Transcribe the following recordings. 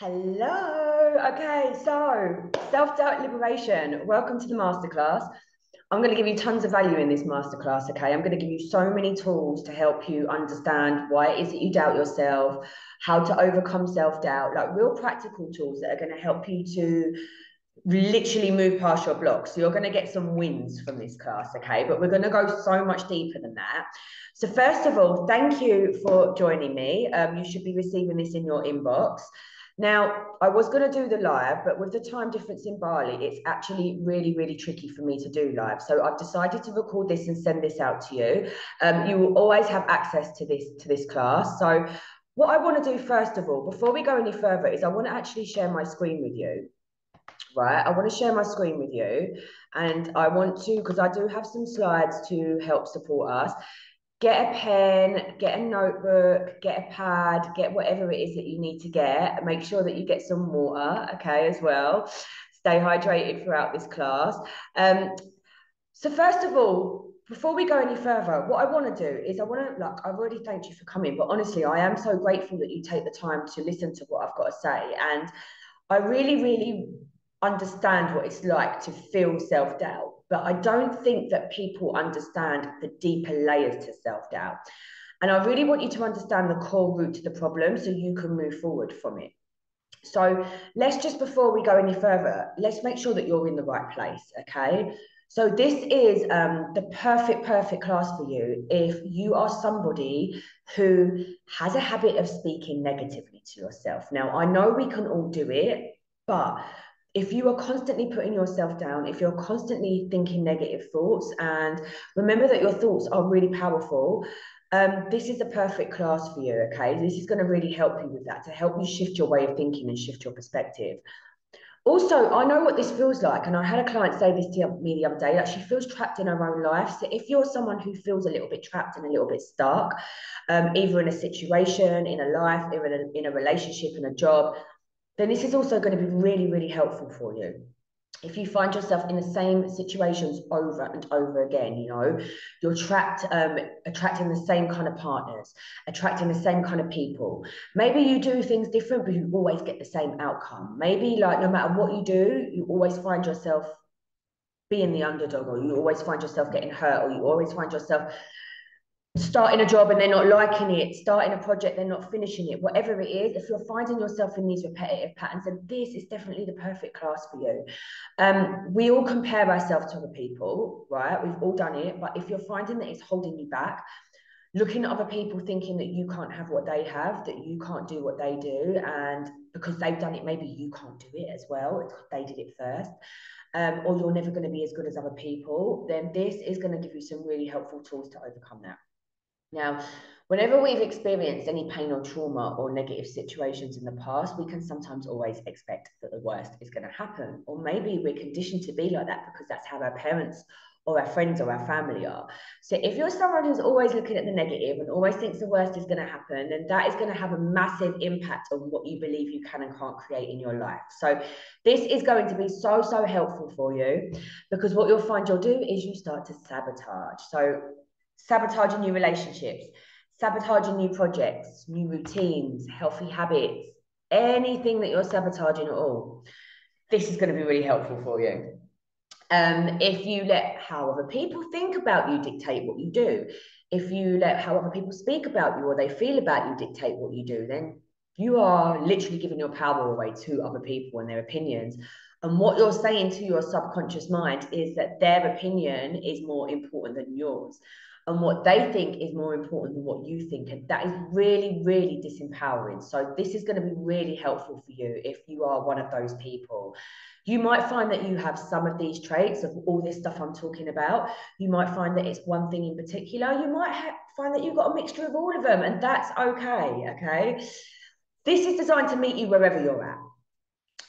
Hello. Okay, so self doubt liberation. Welcome to the masterclass. I'm going to give you tons of value in this masterclass. Okay, I'm going to give you so many tools to help you understand why it is that you doubt yourself, how to overcome self doubt, like real practical tools that are going to help you to literally move past your blocks. So you're going to get some wins from this class. Okay, but we're going to go so much deeper than that. So first of all, thank you for joining me. Um, you should be receiving this in your inbox. Now, I was going to do the live, but with the time difference in Bali, it's actually really, really tricky for me to do live. So I've decided to record this and send this out to you. Um, you will always have access to this to this class. So what I want to do first of all, before we go any further, is I want to actually share my screen with you. Right, I want to share my screen with you, and I want to because I do have some slides to help support us get a pen, get a notebook, get a pad, get whatever it is that you need to get. Make sure that you get some water, okay, as well. Stay hydrated throughout this class. Um, so first of all, before we go any further, what I want to do is I want to look, I've already thanked you for coming, but honestly, I am so grateful that you take the time to listen to what I've got to say. And I really, really understand what it's like to feel self-doubt but I don't think that people understand the deeper layers to self doubt. And I really want you to understand the core root to the problem so you can move forward from it. So let's just, before we go any further, let's make sure that you're in the right place, okay? So this is um, the perfect, perfect class for you if you are somebody who has a habit of speaking negatively to yourself. Now, I know we can all do it, but if you are constantly putting yourself down, if you're constantly thinking negative thoughts, and remember that your thoughts are really powerful, um, this is the perfect class for you. Okay, this is going to really help you with that to help you shift your way of thinking and shift your perspective. Also, I know what this feels like, and I had a client say this to me the other day that she feels trapped in her own life. So, if you're someone who feels a little bit trapped and a little bit stuck, um, either in a situation, in a life, in a, in a relationship, in a job, then this is also going to be really, really helpful for you. If you find yourself in the same situations over and over again, you know, you're trapped, um, attracting the same kind of partners, attracting the same kind of people. Maybe you do things different, but you always get the same outcome. Maybe, like, no matter what you do, you always find yourself being the underdog, or you always find yourself getting hurt, or you always find yourself starting a job and they're not liking it, starting a project, they're not finishing it, whatever it is, if you're finding yourself in these repetitive patterns, then this is definitely the perfect class for you. Um, we all compare ourselves to other people, right? We've all done it. But if you're finding that it's holding you back, looking at other people thinking that you can't have what they have, that you can't do what they do, and because they've done it, maybe you can't do it as well. They did it first. Um, or you're never going to be as good as other people, then this is going to give you some really helpful tools to overcome that. Now, whenever we've experienced any pain or trauma or negative situations in the past, we can sometimes always expect that the worst is going to happen. Or maybe we're conditioned to be like that because that's how our parents or our friends or our family are. So if you're someone who's always looking at the negative and always thinks the worst is going to happen, then that is going to have a massive impact on what you believe you can and can't create in your life. So this is going to be so, so helpful for you because what you'll find you'll do is you start to sabotage. So sabotaging new relationships, sabotaging new projects, new routines, healthy habits, anything that you're sabotaging at all, this is going to be really helpful for you. Um, if you let how other people think about you dictate what you do, if you let how other people speak about you or they feel about you dictate what you do, then you are literally giving your power away to other people and their opinions. And what you're saying to your subconscious mind is that their opinion is more important than yours and what they think is more important than what you think. And that is really, really disempowering. So, this is going to be really helpful for you if you are one of those people. You might find that you have some of these traits of all this stuff I'm talking about. You might find that it's one thing in particular. You might find that you've got a mixture of all of them, and that's okay. Okay. This is designed to meet you wherever you're at.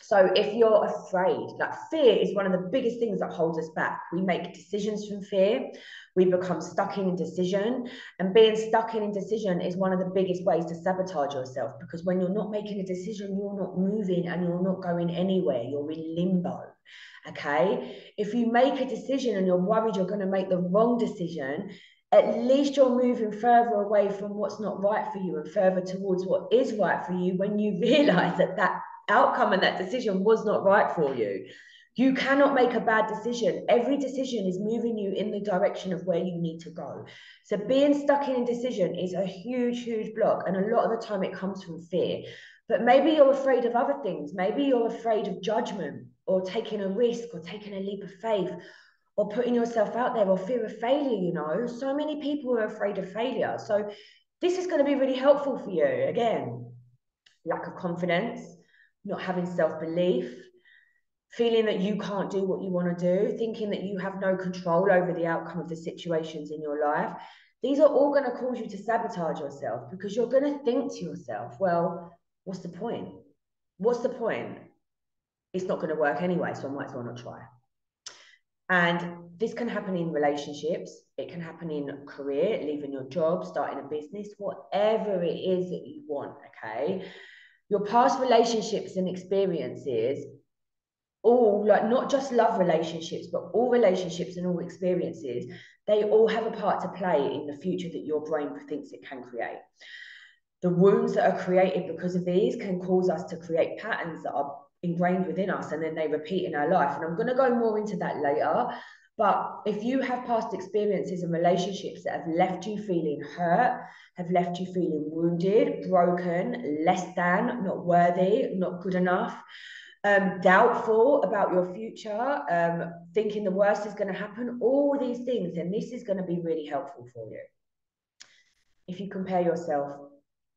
So if you're afraid, like fear is one of the biggest things that holds us back. We make decisions from fear. We become stuck in indecision. And being stuck in indecision is one of the biggest ways to sabotage yourself because when you're not making a decision, you're not moving and you're not going anywhere. You're in limbo. Okay. If you make a decision and you're worried you're going to make the wrong decision, at least you're moving further away from what's not right for you and further towards what is right for you when you realize that that outcome and that decision was not right for you. You cannot make a bad decision. Every decision is moving you in the direction of where you need to go. So being stuck in indecision is a huge, huge block. And a lot of the time it comes from fear. But maybe you're afraid of other things. Maybe you're afraid of judgment or taking a risk or taking a leap of faith or putting yourself out there or fear of failure, you know. So many people are afraid of failure. So this is going to be really helpful for you. Again, lack of confidence, not having self-belief, feeling that you can't do what you want to do, thinking that you have no control over the outcome of the situations in your life. These are all going to cause you to sabotage yourself because you're going to think to yourself, well, what's the point? What's the point? It's not going to work anyway, so I might as well not try. And this can happen in relationships, it can happen in career, leaving your job, starting a business, whatever it is that you want, okay? Your past relationships and experiences, all like not just love relationships, but all relationships and all experiences, they all have a part to play in the future that your brain thinks it can create. The wounds that are created because of these can cause us to create patterns that are ingrained within us and then they repeat in our life. And I'm going to go more into that later. But if you have past experiences and relationships that have left you feeling hurt, have left you feeling wounded, broken, less than, not worthy, not good enough, um, doubtful about your future, um, thinking the worst is going to happen, all these things, then this is going to be really helpful for you. If you compare yourself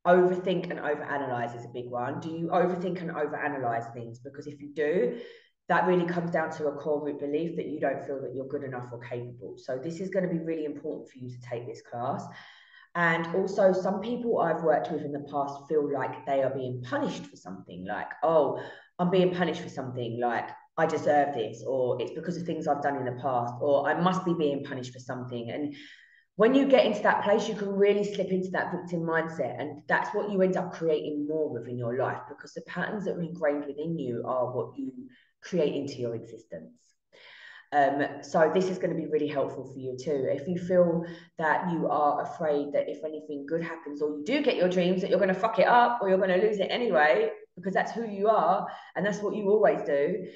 overthink and overanalyze is a big one. Do you overthink and overanalyze things? Because if you do, that really comes down to a core root belief that you don't feel that you're good enough or capable. So this is going to be really important for you to take this class. And also, some people I've worked with in the past feel like they are being punished for something, like, oh, I'm being punished for something, like I deserve this, or it's because of things I've done in the past, or I must be being punished for something. And when you get into that place, you can really slip into that victim mindset. And that's what you end up creating more within your life because the patterns that are ingrained within you are what you create into your existence. Um, so this is going to be really helpful for you too. If you feel that you are afraid that if anything good happens or you do get your dreams that you're going to fuck it up or you're going to lose it anyway, because that's who you are and that's what you always do,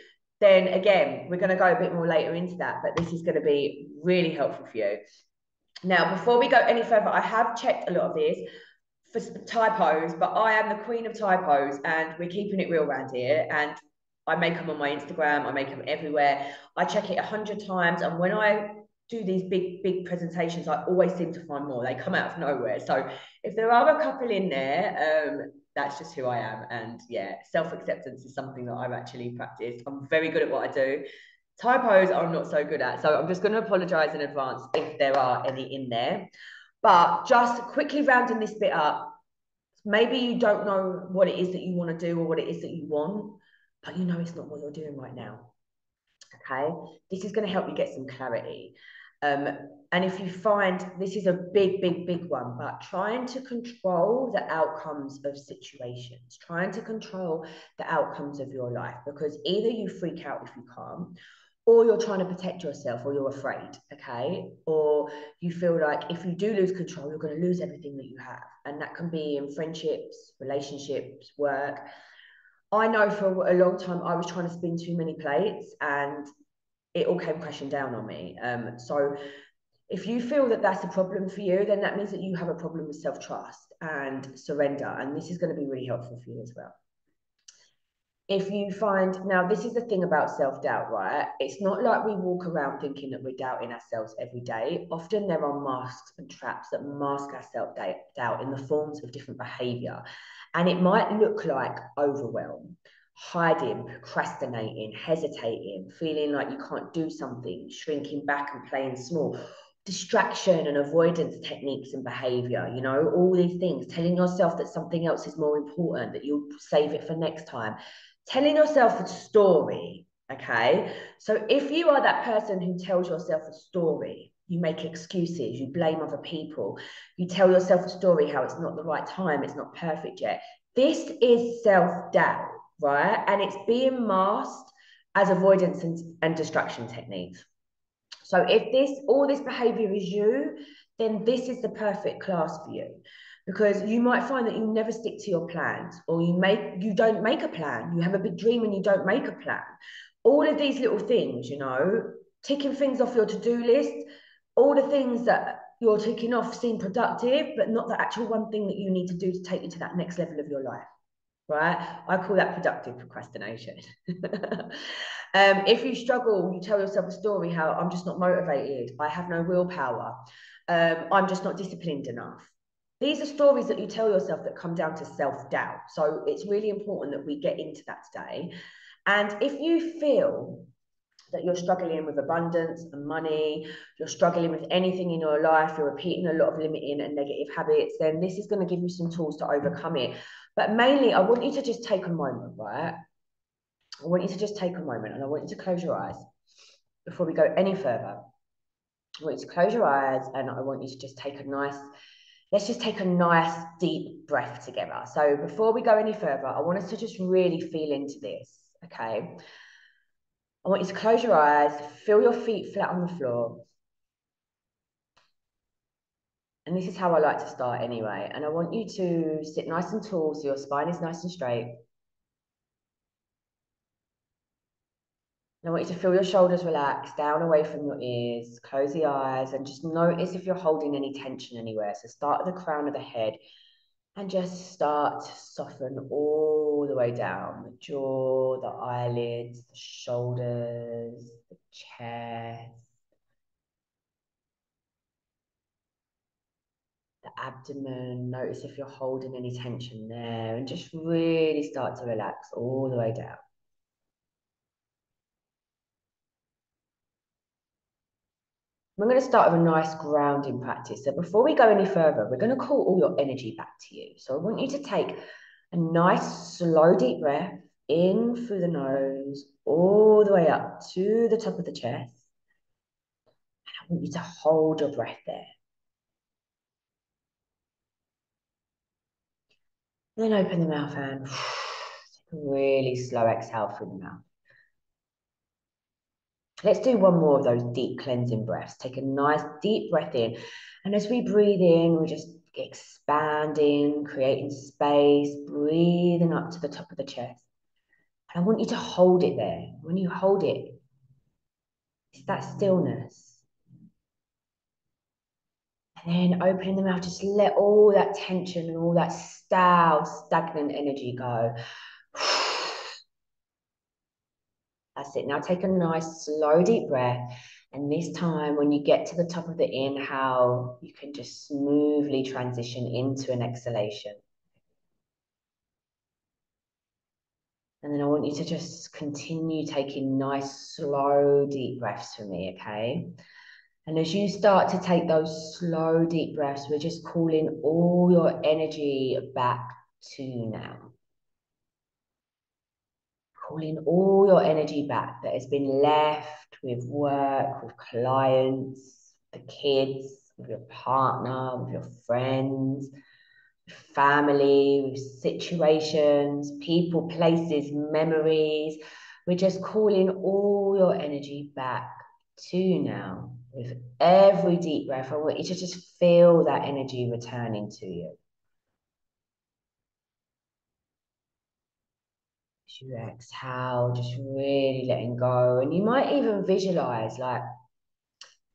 then again, we're going to go a bit more later into that, but this is going to be really helpful for you. Now, before we go any further, I have checked a lot of this for typos, but I am the queen of typos and we're keeping it real around here. And I make them on my Instagram, I make them everywhere. I check it a hundred times. And when I do these big, big presentations, I always seem to find more. They come out of nowhere. So if there are a couple in there, um, that's just who I am. And yeah, self acceptance is something that I've actually practiced. I'm very good at what I do typos I'm not so good at. So I'm just going to apologize in advance if there are any in there. But just quickly rounding this bit up, maybe you don't know what it is that you want to do or what it is that you want, but you know it's not what you're doing right now. Okay, this is going to help you get some clarity. Um, and if you find this is a big, big, big one, but trying to control the outcomes of situations, trying to control the outcomes of your life, because either you freak out if you can't, or you're trying to protect yourself or you're afraid okay or you feel like if you do lose control you're going to lose everything that you have and that can be in friendships relationships work i know for a long time i was trying to spin too many plates and it all came crashing down on me. Um, so if you feel that that's a problem for you then that means that you have a problem with self-trust and surrender and this is going to be really helpful for you as well. If you find now this is the thing about self-doubt right? It's not like we walk around thinking that we're doubting ourselves every day. Often there are masks and traps that mask our self-doubt in the forms of different behavior and it might look like overwhelm hiding procrastinating hesitating feeling like you can't do something shrinking back and playing small distraction and avoidance techniques and behavior you know all these things telling yourself that something else is more important that you'll save it for next time telling yourself a story. Okay. So if you are that person who tells yourself a story, you make excuses, you blame other people, you tell yourself a story how it's not the right time, it's not perfect yet. This is self doubt, right? And it's being masked as avoidance and, and distraction techniques. So if this all this behavior is you, then this is the perfect class for you because you might find that you never stick to your plans or you make you don't make a plan you have a big dream and you don't make a plan all of these little things you know ticking things off your to-do list all the things that you're ticking off seem productive but not the actual one thing that you need to do to take you to that next level of your life right? I call that productive procrastination. Um, if you struggle you tell yourself a story how i'm just not motivated. I have no willpower. Um, i'm just not disciplined enough. These are stories that you tell yourself that come down to self doubt. So it's really important that we get into that today. And if you feel that you're struggling with abundance and money, you're struggling with anything in your life, you're repeating a lot of limiting and negative habits, then this is going to give you some tools to overcome it. But mainly, I want you to just take a moment, right? I want you to just take a moment and I want you to close your eyes before we go any further. I want you to close your eyes and I want you to just take a nice let's just take a nice deep breath together. So before we go any further, I want us to just really feel into this, okay? I want you to close your eyes, feel your feet flat on the floor. And this is how I like to start anyway. And I want you to sit nice and tall so your spine is nice and straight. I want you to feel your shoulders relax down away from your ears, close the eyes, and just notice if you're holding any tension anywhere. So start at the crown of the head and just start to soften all the way down the jaw, the eyelids, the shoulders, the chest, the abdomen. Notice if you're holding any tension there, and just really start to relax all the way down. I'm going to start with a nice grounding practice. So before we go any further, we're going to call all your energy back to you. So I want you to take a nice slow deep breath in through the nose, all the way up to the top of the chest. And I want you to hold your breath there. Then open the mouth and really slow exhale through the mouth. Let's do one more of those deep cleansing breaths. Take a nice deep breath in. And as we breathe in, we're just expanding, creating space, breathing up to the top of the chest. And I want you to hold it there. When you hold it, it's that stillness. And then opening the mouth, just let all that tension and all that stale, stagnant energy go. That's it. Now take a nice, slow, deep breath. And this time, when you get to the top of the inhale, you can just smoothly transition into an exhalation. And then I want you to just continue taking nice, slow, deep breaths for me, okay? And as you start to take those slow, deep breaths, we're just calling all your energy back to now calling all your energy back that has been left with work, with clients, the kids, with your partner, with your friends, family, with situations, people, places, memories. We're just calling all your energy back to now. With every deep breath, I want you to just feel that energy returning to you. You exhale, just really letting go. And you might even visualize like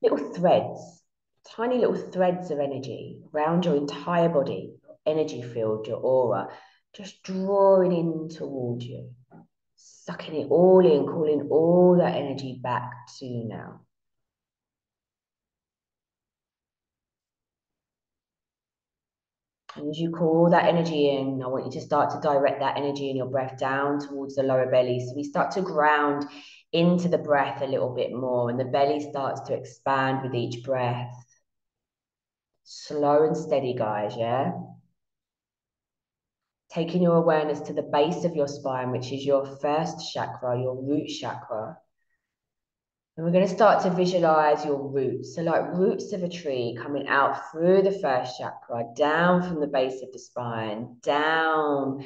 little threads, tiny little threads of energy around your entire body, energy field, your aura, just drawing in towards you, sucking it all in, calling all that energy back to you now. And as you call that energy in, I want you to start to direct that energy in your breath down towards the lower belly. So we start to ground into the breath a little bit more, and the belly starts to expand with each breath. Slow and steady, guys, yeah? Taking your awareness to the base of your spine, which is your first chakra, your root chakra. And we're going to start to visualize your roots. So, like roots of a tree coming out through the first chakra, down from the base of the spine, down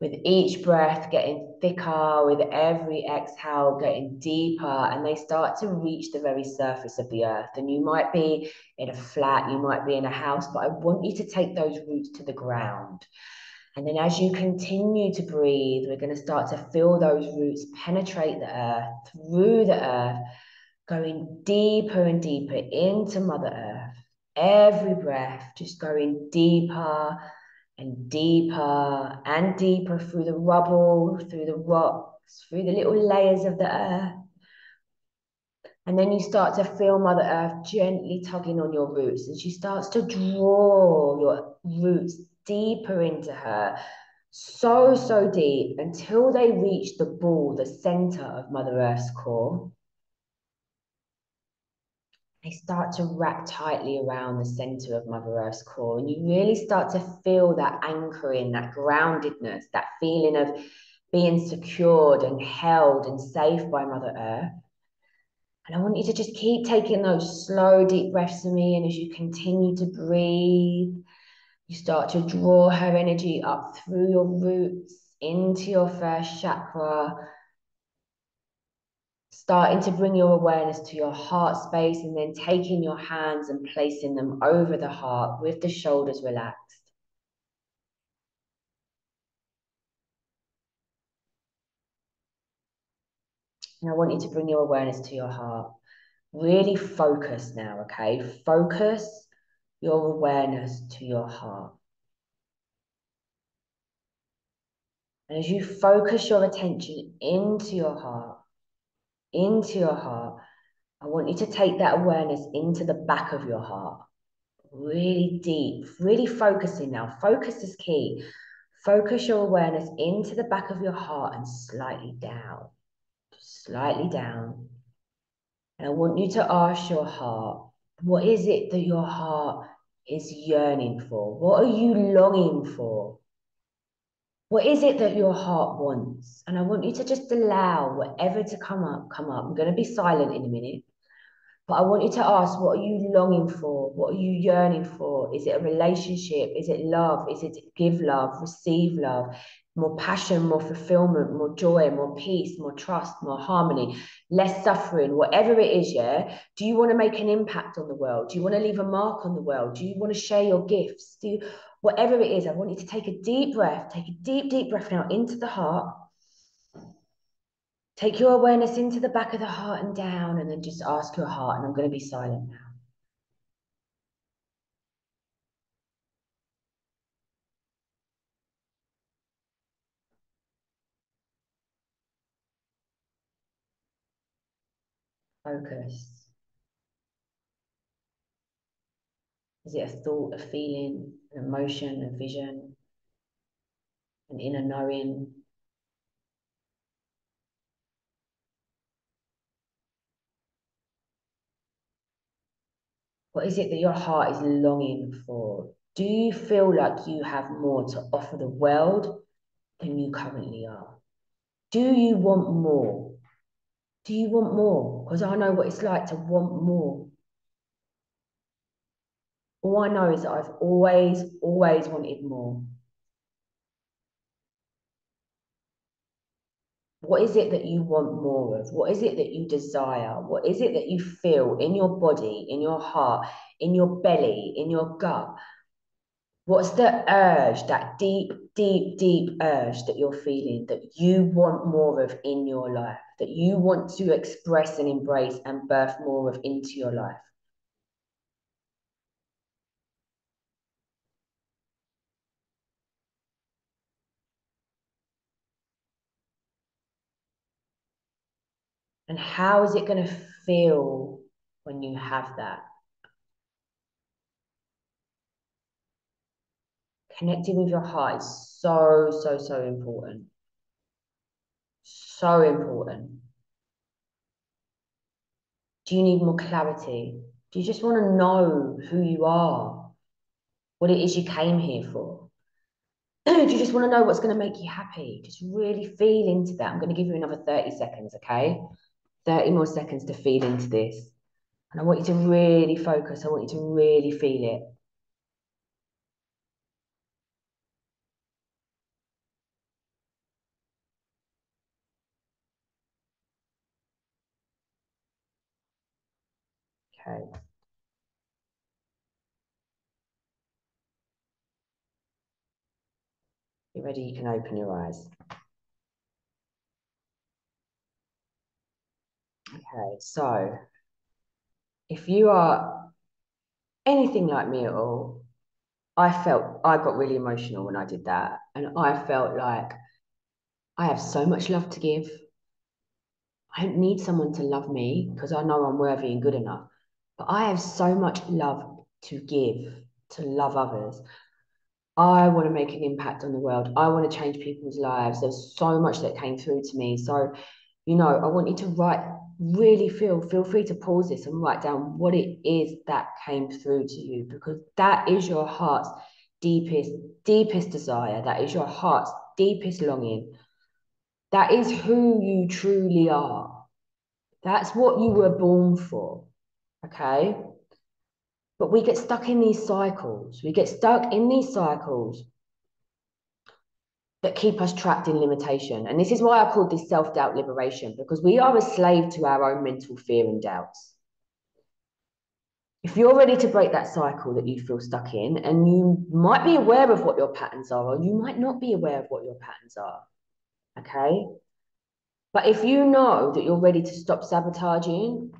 with each breath getting thicker, with every exhale getting deeper, and they start to reach the very surface of the earth. And you might be in a flat, you might be in a house, but I want you to take those roots to the ground. And then as you continue to breathe, we're going to start to feel those roots penetrate the earth, through the earth, going deeper and deeper into Mother Earth. Every breath just going deeper and deeper and deeper through the rubble, through the rocks, through the little layers of the earth. And then you start to feel Mother Earth gently tugging on your roots, and she starts to draw your roots deeper into her, so, so deep until they reach the ball, the center of Mother Earth's core they start to wrap tightly around the center of Mother Earth's core. And you really start to feel that anchoring, that groundedness, that feeling of being secured and held and safe by Mother Earth. And I want you to just keep taking those slow, deep breaths of me. And as you continue to breathe, you start to draw her energy up through your roots into your first chakra starting to bring your awareness to your heart space and then taking your hands and placing them over the heart with the shoulders relaxed. And I want you to bring your awareness to your heart. Really focus now, okay? Focus your awareness to your heart. And as you focus your attention into your heart, into your heart. I want you to take that awareness into the back of your heart, really deep, really focusing now. Focus is key. Focus your awareness into the back of your heart and slightly down, slightly down. And I want you to ask your heart, what is it that your heart is yearning for? What are you longing for? What is it that your heart wants? And I want you to just allow whatever to come up, come up. I'm going to be silent in a minute. But I want you to ask, what are you longing for? What are you yearning for? Is it a relationship? Is it love? Is it give love, receive love? More passion, more fulfillment, more joy, more peace, more trust, more harmony, less suffering, whatever it is, yeah? Do you want to make an impact on the world? Do you want to leave a mark on the world? Do you want to share your gifts? Do you, whatever it is, I want you to take a deep breath, take a deep, deep breath now into the heart. Take your awareness into the back of the heart and down, and then just ask your heart, and I'm going to be silent now. Focus. Is it a thought, a feeling, an emotion, a vision, an inner knowing? What is it that your heart is longing for? Do you feel like you have more to offer the world than you currently are? Do you want more? Do you want more? Because I know what it's like to want more. All I know is that I've always, always wanted more. What is it that you want more of? What is it that you desire? What is it that you feel in your body, in your heart, in your belly, in your gut? What's the urge, that deep, deep, deep urge that you're feeling that you want more of in your life, that you want to express and embrace and birth more of into your life? And how is it going to feel when you have that? Connecting with your heart is so, so, so important. So important. Do you need more clarity? Do you just want to know who you are? What it is you came here for? Do you just want to know what's going to make you happy? Just really feel into that. I'm going to give you another 30 seconds, okay? 30 more seconds to feel into this. And I want you to really focus. I want you to really feel it. Okay. Ready? You can open your eyes. Okay, so if you are anything like me at all, I felt I got really emotional when I did that. And I felt like I have so much love to give. I don't need someone to love me because I know I'm worthy and good enough. But I have so much love to give, to love others. I want to make an impact on the world. I want to change people's lives. There's so much that came through to me. So, you know, I want you to write, really feel, feel free to pause this and write down what it is that came through to you because that is your heart's deepest, deepest desire. That is your heart's deepest longing. That is who you truly are. That's what you were born for. Okay. But we get stuck in these cycles. We get stuck in these cycles that keep us trapped in limitation. And this is why I called this self doubt liberation, because we are a slave to our own mental fear and doubts. If you're ready to break that cycle that you feel stuck in, and you might be aware of what your patterns are, or you might not be aware of what your patterns are, okay? But if you know that you're ready to stop sabotaging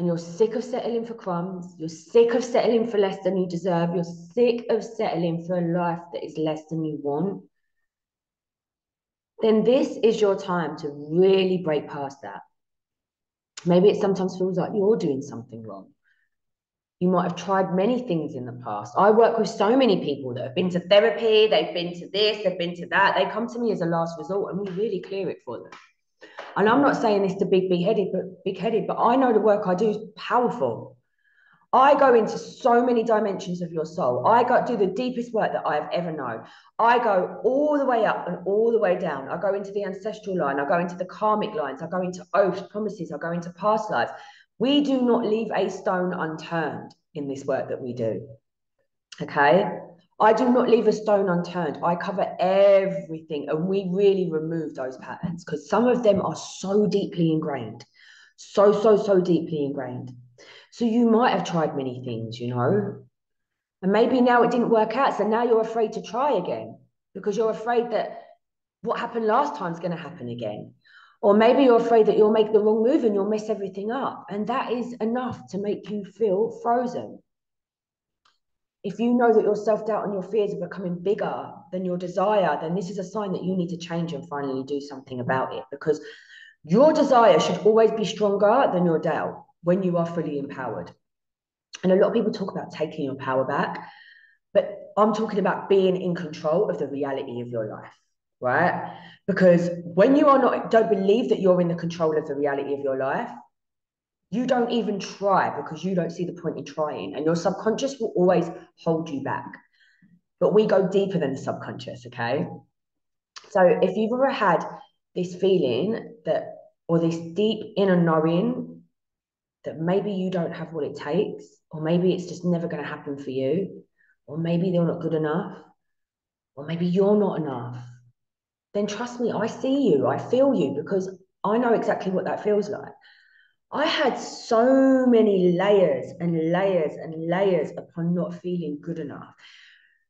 and you're sick of settling for crumbs, you're sick of settling for less than you deserve, you're sick of settling for a life that is less than you want, then this is your time to really break past that. Maybe it sometimes feels like you're doing something wrong. You might have tried many things in the past. I work with so many people that have been to therapy, they've been to this, they've been to that. They come to me as a last resort and we really clear it for them. And I'm not saying this to big big headed, but big headed, but I know the work I do is powerful. I go into so many dimensions of your soul. I go do the deepest work that I have ever known. I go all the way up and all the way down. I go into the ancestral line. I go into the karmic lines. I go into oaths, promises. I go into past lives. We do not leave a stone unturned in this work that we do. Okay. I do not leave a stone unturned. I cover everything and we really remove those patterns because some of them are so deeply ingrained. So, so, so deeply ingrained. So you might have tried many things, you know, and maybe now it didn't work out. So now you're afraid to try again because you're afraid that what happened last time is going to happen again. Or maybe you're afraid that you'll make the wrong move and you'll mess everything up. And that is enough to make you feel frozen if you know that your self doubt and your fears are becoming bigger than your desire, then this is a sign that you need to change and finally do something about it because your desire should always be stronger than your doubt when you are fully empowered. And a lot of people talk about taking your power back, but I'm talking about being in control of the reality of your life, right? Because when you are not, don't believe that you're in the control of the reality of your life, you don't even try because you don't see the point in trying and your subconscious will always hold you back. But we go deeper than the subconscious okay? So if you've ever had this feeling that or this deep inner knowing that maybe you don't have what it takes or maybe it's just never going to happen for you or maybe they're not good enough or maybe you're not enough then trust me i see you i feel you because i know exactly what that feels like I had so many layers and layers and layers upon not feeling good enough.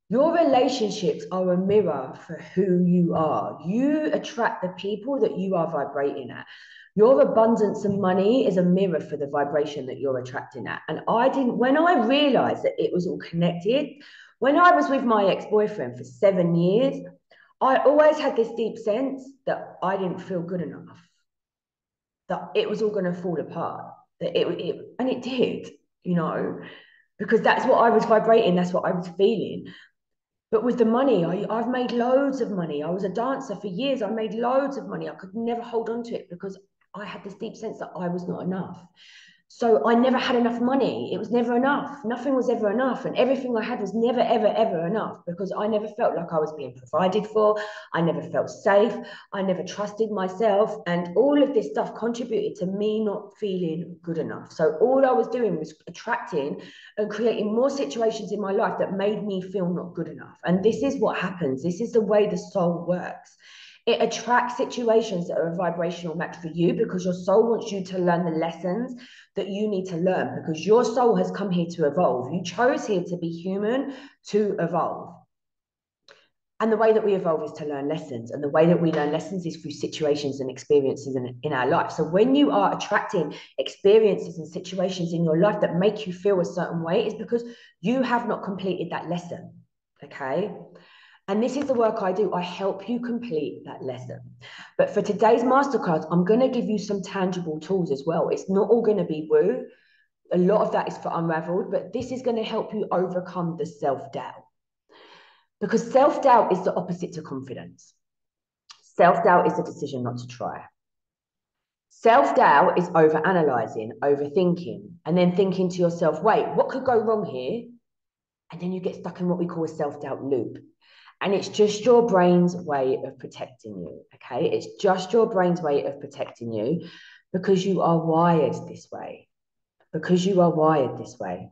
Your relationships are a mirror for who you are. You attract the people that you are vibrating at. Your abundance of money is a mirror for the vibration that you're attracting at. And I didn't, when I realized that it was all connected, when I was with my ex boyfriend for seven years, I always had this deep sense that I didn't feel good enough that it was all going to fall apart. That it, it and it did, you know, because that's what I was vibrating. That's what I was feeling. But with the money, I, I've made loads of money. I was a dancer for years. I made loads of money. I could never hold on to it because I had this deep sense that I was not enough. So I never had enough money. It was never enough. Nothing was ever enough. And everything I had was never, ever, ever enough because I never felt like I was being provided for. I never felt safe. I never trusted myself. And all of this stuff contributed to me not feeling good enough. So all I was doing was attracting and creating more situations in my life that made me feel not good enough. And this is what happens. This is the way the soul works It attracts situations that are a vibrational match for you because your soul wants you to learn the lessons that you need to learn because your soul has come here to evolve. You chose here to be human to evolve. And the way that we evolve is to learn lessons. And the way that we learn lessons is through situations and experiences in, in our life. So when you are attracting experiences and situations in your life that make you feel a certain way, is because you have not completed that lesson. Okay. And this is the work I do. I help you complete that lesson. But for today's masterclass, I'm going to give you some tangible tools as well. It's not all going to be woo. A lot of that is for unraveled, but this is going to help you overcome the self doubt. Because self doubt is the opposite to confidence. Self doubt is the decision not to try. Self doubt is over analyzing, overthinking, and then thinking to yourself, wait, what could go wrong here? And then you get stuck in what we call a self doubt loop. And it's just your brain's way of protecting you. Okay. It's just your brain's way of protecting you because you are wired this way. Because you are wired this way.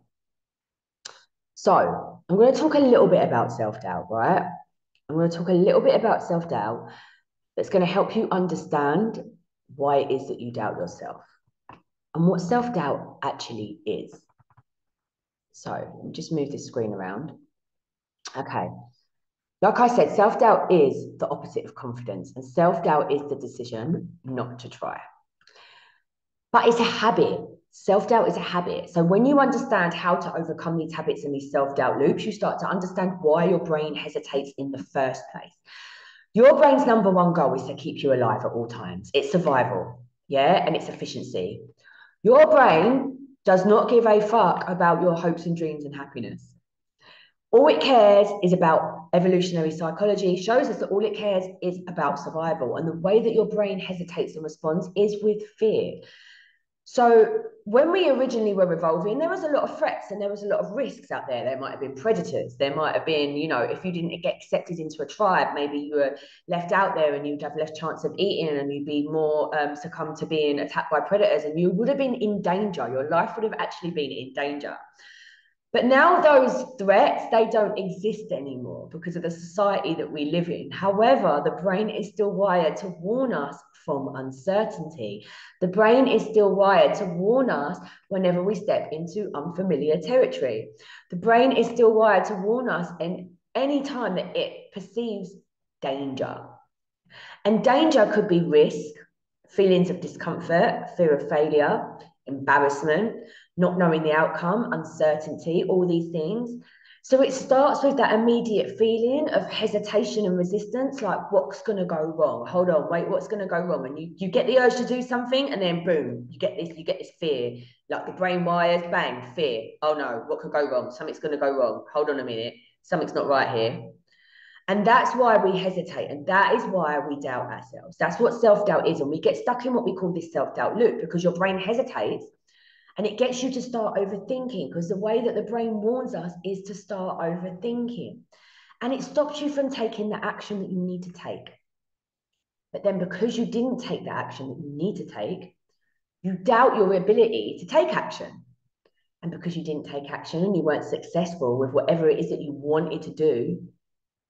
So I'm going to talk a little bit about self doubt, right? I'm going to talk a little bit about self doubt that's going to help you understand why it is that you doubt yourself and what self doubt actually is. So just move this screen around. Okay. Like I said, self doubt is the opposite of confidence, and self doubt is the decision not to try. But it's a habit. Self doubt is a habit. So when you understand how to overcome these habits and these self doubt loops, you start to understand why your brain hesitates in the first place. Your brain's number one goal is to keep you alive at all times. It's survival, yeah, and it's efficiency. Your brain does not give a fuck about your hopes and dreams and happiness. All it cares is about evolutionary psychology, shows us that all it cares is about survival. And the way that your brain hesitates and responds is with fear. So when we originally were evolving, there was a lot of threats and there was a lot of risks out there. There might have been predators. There might have been, you know, if you didn't get accepted into a tribe, maybe you were left out there and you'd have less chance of eating and you'd be more um, succumb to being attacked by predators and you would have been in danger. Your life would have actually been in danger. But now those threats, they don't exist anymore because of the society that we live in. However, the brain is still wired to warn us from uncertainty. The brain is still wired to warn us whenever we step into unfamiliar territory. The brain is still wired to warn us in any time that it perceives danger. And danger could be risk, feelings of discomfort, fear of failure, embarrassment, not knowing the outcome, uncertainty, all these things. So it starts with that immediate feeling of hesitation and resistance, like what's going to go wrong? Hold on, wait, what's going to go wrong? And you, you get the urge to do something, and then boom, you get this, you get this fear, like the brain wires, bang, fear. Oh no, what could go wrong? Something's going to go wrong. Hold on a minute, something's not right here. And that's why we hesitate. And that is why we doubt ourselves. That's what self doubt is. And we get stuck in what we call this self doubt loop because your brain hesitates and it gets you to start overthinking because the way that the brain warns us is to start overthinking. And it stops you from taking the action that you need to take. But then because you didn't take the action that you need to take, you doubt your ability to take action. And because you didn't take action and you weren't successful with whatever it is that you wanted to do,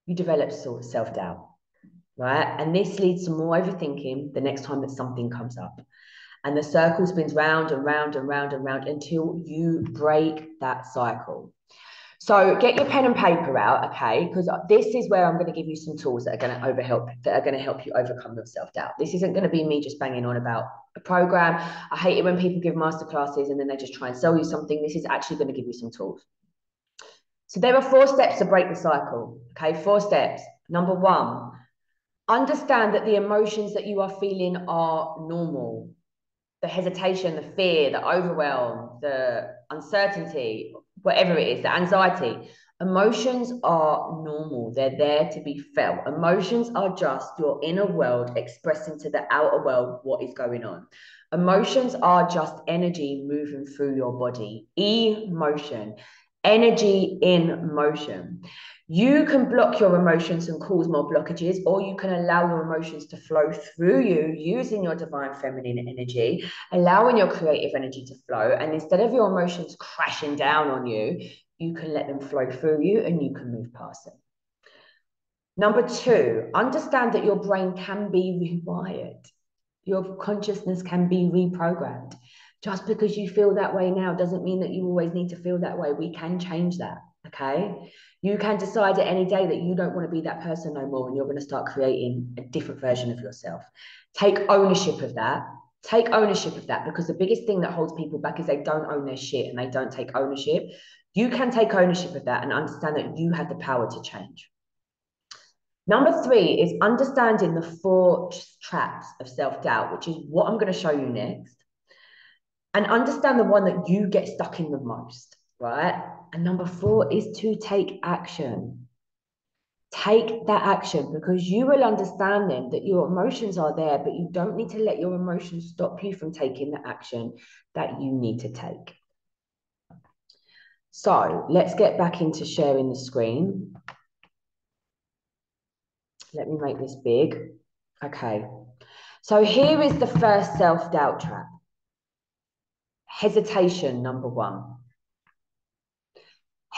you develop sort of self doubt, right? And this leads to more overthinking the next time that something comes up and the circle spins round and round and round and round until you break that cycle. So get your pen and paper out, okay? Because this is where I'm going to give you some tools that are going to over help that are going to help you overcome your self doubt. This isn't going to be me just banging on about a program. I hate it when people give masterclasses and then they just try and sell you something. This is actually going to give you some tools. So there are four steps to break the cycle. Okay, four steps. Number one, understand that the emotions that you are feeling are normal the hesitation, the fear, the overwhelm, the uncertainty, whatever it is, the anxiety. Emotions are normal. They're there to be felt. Emotions are just your inner world expressing to the outer world what is going on. Emotions are just energy moving through your body. Emotion, energy in motion. You can block your emotions and cause more blockages, or you can allow your emotions to flow through you using your divine feminine energy, allowing your creative energy to flow. And instead of your emotions crashing down on you, you can let them flow through you and you can move past them. Number two, understand that your brain can be rewired. Your consciousness can be reprogrammed. Just because you feel that way now doesn't mean that you always need to feel that way. We can change that. Okay. You can decide at any day that you don't want to be that person no more and you're going to start creating a different version of yourself. Take ownership of that. Take ownership of that because the biggest thing that holds people back is they don't own their shit and they don't take ownership. You can take ownership of that and understand that you have the power to change. Number three is understanding the four traps of self doubt, which is what I'm going to show you next. And understand the one that you get stuck in the most, right? And number four is to take action. Take that action because you will understand then that your emotions are there, but you don't need to let your emotions stop you from taking the action that you need to take. So let's get back into sharing the screen. Let me make this big. Okay. So here is the first self-doubt trap. Hesitation, number one.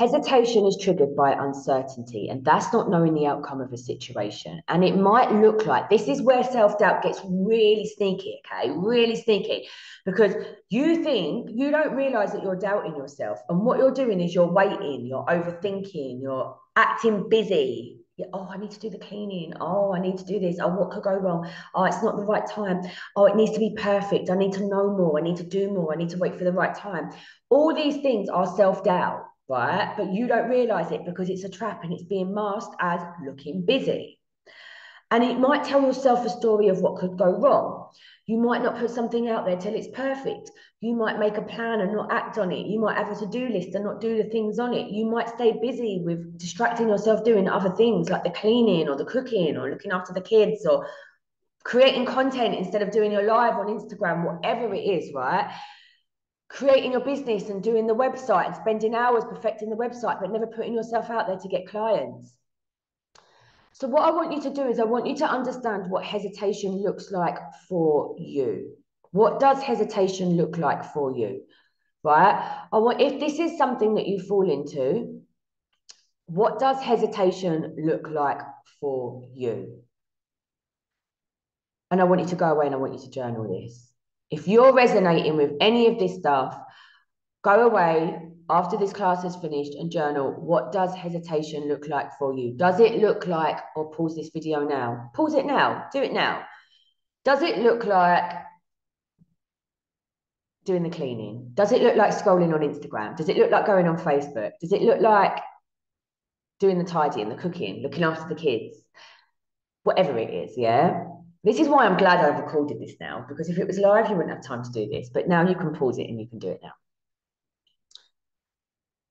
Hesitation is triggered by uncertainty, and that's not knowing the outcome of a situation. And it might look like this is where self doubt gets really sneaky, okay? Really sneaky, because you think you don't realize that you're doubting yourself. And what you're doing is you're waiting, you're overthinking, you're acting busy, oh, I need to do the cleaning. Oh, I need to do this. Oh, what could go wrong? Oh, it's not the right time. Oh, it needs to be perfect. I need to know more. I need to do more. I need to wait for the right time. All these things are self doubt, right? But you don't realize it because it's a trap and it's being masked as looking busy. And it might tell yourself a story of what could go wrong. You might not put something out there till it's perfect. You might make a plan and not act on it. You might have a to do list and not do the things on it. You might stay busy with distracting yourself doing other things like the cleaning or the cooking or looking after the kids or creating content instead of doing your live on Instagram, whatever it is, right? Creating your business and doing the website and spending hours perfecting the website, but never putting yourself out there to get clients. So what I want you to do is I want you to understand what hesitation looks like for you. What does hesitation look like for you? Right? I want if this is something that you fall into, what does hesitation look like for you? And I want you to go away and I want you to journal this. If you're resonating with any of this stuff, go away, after this class is finished and journal, what does hesitation look like for you? Does it look like, or pause this video now, pause it now, do it now. Does it look like doing the cleaning? Does it look like scrolling on Instagram? Does it look like going on Facebook? Does it look like doing the tidying, the cooking, looking after the kids? Whatever it is, yeah? This is why I'm glad I've recorded this now, because if it was live, you wouldn't have time to do this. But now you can pause it and you can do it now.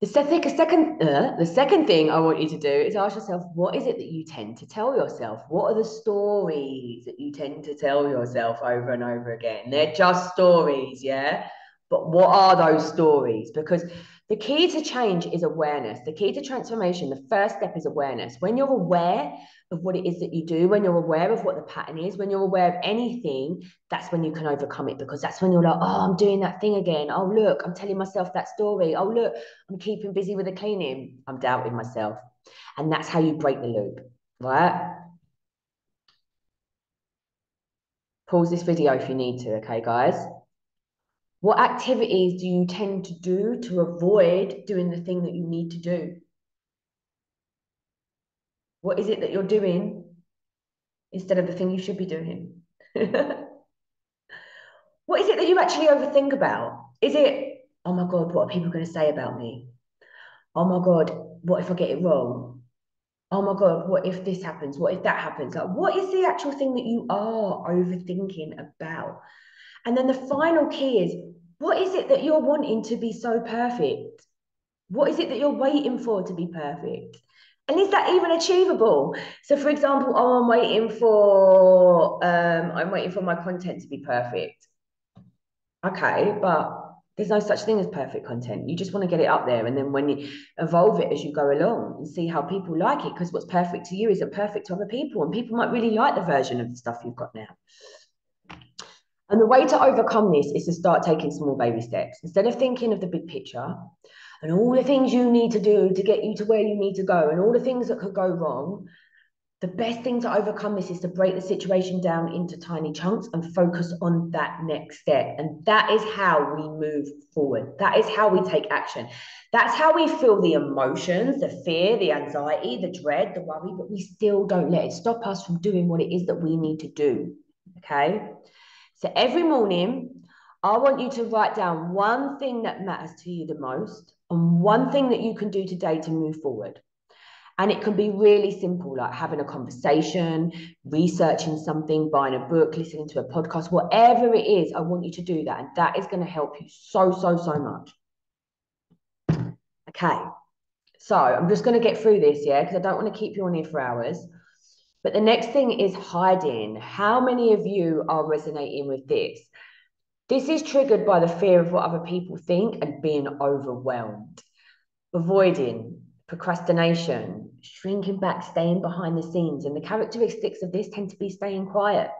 The second, uh, the second thing I want you to do is ask yourself, what is it that you tend to tell yourself? What are the stories that you tend to tell yourself over and over again? They're just stories, yeah? But what are those stories? Because the key to change is awareness. The key to transformation, the first step is awareness. When you're aware of what it is that you do, when you're aware of what the pattern is, when you're aware of anything, that's when you can overcome it because that's when you're like, oh, I'm doing that thing again. Oh, look, I'm telling myself that story. Oh, look, I'm keeping busy with the cleaning. I'm doubting myself. And that's how you break the loop, right? Pause this video if you need to, okay, guys? What activities do you tend to do to avoid doing the thing that you need to do? What is it that you're doing instead of the thing you should be doing? what is it that you actually overthink about? Is it, oh my God, what are people going to say about me? Oh my God, what if I get it wrong? Oh my God, what if this happens? What if that happens? Like, what is the actual thing that you are overthinking about? And then the final key is what is it that you're wanting to be so perfect? What is it that you're waiting for to be perfect? And is that even achievable? So, for example, oh, I'm waiting for um, I'm waiting for my content to be perfect. Okay, but there's no such thing as perfect content. You just want to get it up there, and then when you evolve it as you go along and see how people like it, because what's perfect to you isn't perfect to other people, and people might really like the version of the stuff you've got now. And the way to overcome this is to start taking small baby steps. Instead of thinking of the big picture and all the things you need to do to get you to where you need to go and all the things that could go wrong, the best thing to overcome this is to break the situation down into tiny chunks and focus on that next step. And that is how we move forward. That is how we take action. That's how we feel the emotions, the fear, the anxiety, the dread, the worry, but we still don't let it stop us from doing what it is that we need to do. Okay. So every morning, I want you to write down one thing that matters to you the most and one thing that you can do today to move forward. And it can be really simple, like having a conversation, researching something, buying a book, listening to a podcast, whatever it is, I want you to do that. And that is going to help you so, so, so much. Okay. So I'm just going to get through this, yeah, because I don't want to keep you on here for hours. But the next thing is hiding. How many of you are resonating with this? This is triggered by the fear of what other people think and being overwhelmed. Avoiding, procrastination, shrinking back, staying behind the scenes. And the characteristics of this tend to be staying quiet.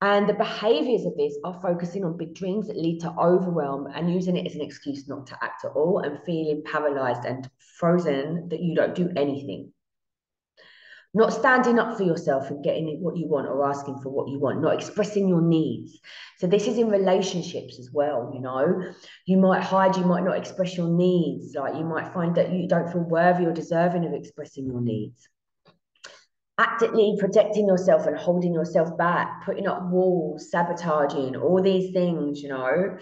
And the behaviors of this are focusing on big dreams that lead to overwhelm and using it as an excuse not to act at all and feeling paralyzed and frozen that you don't do anything not standing up for yourself and getting what you want or asking for what you want, not expressing your needs. So, this is in relationships as well. You know, you might hide, you might not express your needs. Like, you might find that you don't feel worthy or deserving of expressing your needs. Actively protecting yourself and holding yourself back, putting up walls, sabotaging, all these things, you know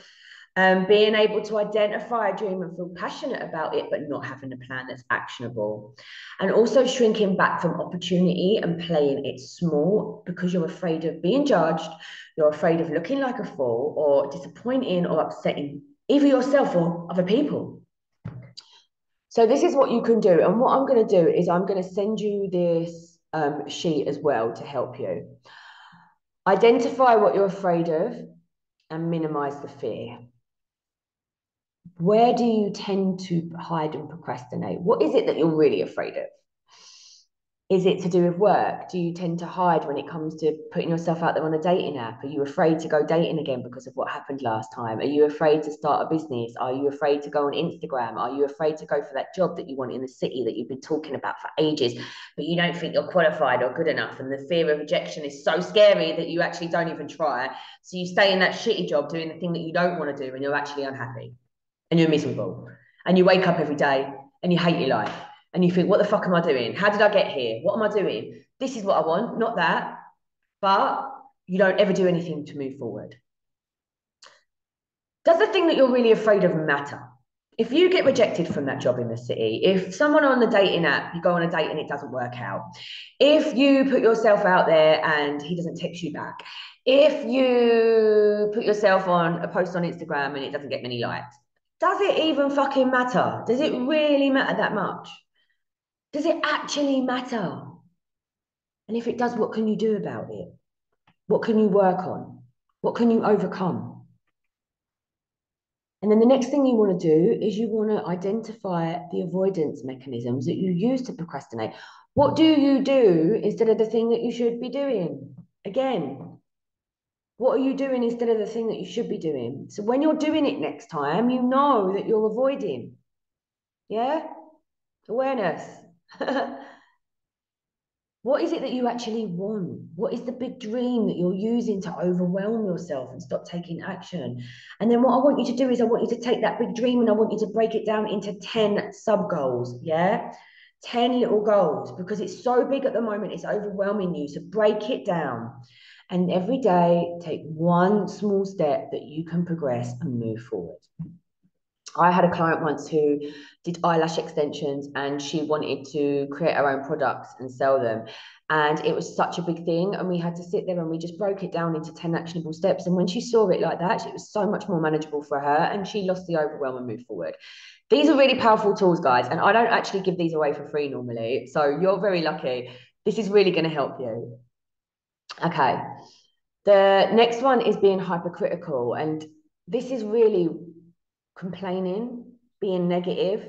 um, being able to identify a dream and feel passionate about it, but not having a plan that's actionable. And also shrinking back from opportunity and playing it small because you're afraid of being judged, you're afraid of looking like a fool or disappointing or upsetting either yourself or other people. So, this is what you can do. And what I'm going to do is I'm going to send you this um, sheet as well to help you. Identify what you're afraid of and minimize the fear where do you tend to hide and procrastinate? What is it that you're really afraid of? Is it to do with work? Do you tend to hide when it comes to putting yourself out there on a dating app? Are you afraid to go dating again because of what happened last time? Are you afraid to start a business? Are you afraid to go on Instagram? Are you afraid to go for that job that you want in the city that you've been talking about for ages, but you don't think you're qualified or good enough? And the fear of rejection is so scary that you actually don't even try. So you stay in that shitty job doing the thing that you don't want to do and you're actually unhappy and you're miserable and you wake up every day and you hate your life and you think, what the fuck am I doing? How did I get here? What am I doing? This is what I want, not that. But you don't ever do anything to move forward. Does the thing that you're really afraid of matter? If you get rejected from that job in the city, if someone on the dating app, you go on a date and it doesn't work out, if you put yourself out there and he doesn't text you back, if you put yourself on a post on Instagram and it doesn't get many likes, does it even fucking matter? Does it really matter that much? Does it actually matter? And if it does, what can you do about it? What can you work on? What can you overcome? And then the next thing you want to do is you want to identify the avoidance mechanisms that you use to procrastinate. What do you do instead of the thing that you should be doing? Again, what are you doing instead of the thing that you should be doing? So when you're doing it next time, you know that you're avoiding. Yeah? Awareness. what is it that you actually want? What is the big dream that you're using to overwhelm yourself and stop taking action? And then what I want you to do is I want you to take that big dream and I want you to break it down into 10 sub goals. Yeah? 10 little goals because it's so big at the moment, it's overwhelming you. So break it down. And every day, take one small step that you can progress and move forward. I had a client once who did eyelash extensions and she wanted to create her own products and sell them. And it was such a big thing. And we had to sit there and we just broke it down into 10 actionable steps. And when she saw it like that, it was so much more manageable for her and she lost the overwhelm and moved forward. These are really powerful tools, guys. And I don't actually give these away for free normally. So you're very lucky. This is really going to help you. Okay. The next one is being hypercritical. And this is really complaining, being negative,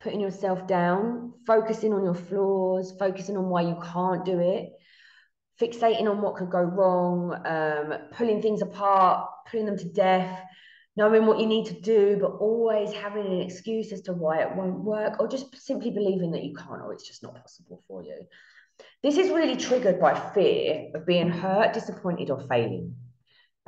putting yourself down, focusing on your flaws, focusing on why you can't do it, fixating on what could go wrong, um, pulling things apart, putting them to death, knowing what you need to do, but always having an excuse as to why it won't work, or just simply believing that you can't or it's just not possible for you. This is really triggered by fear of being hurt, disappointed, or failing.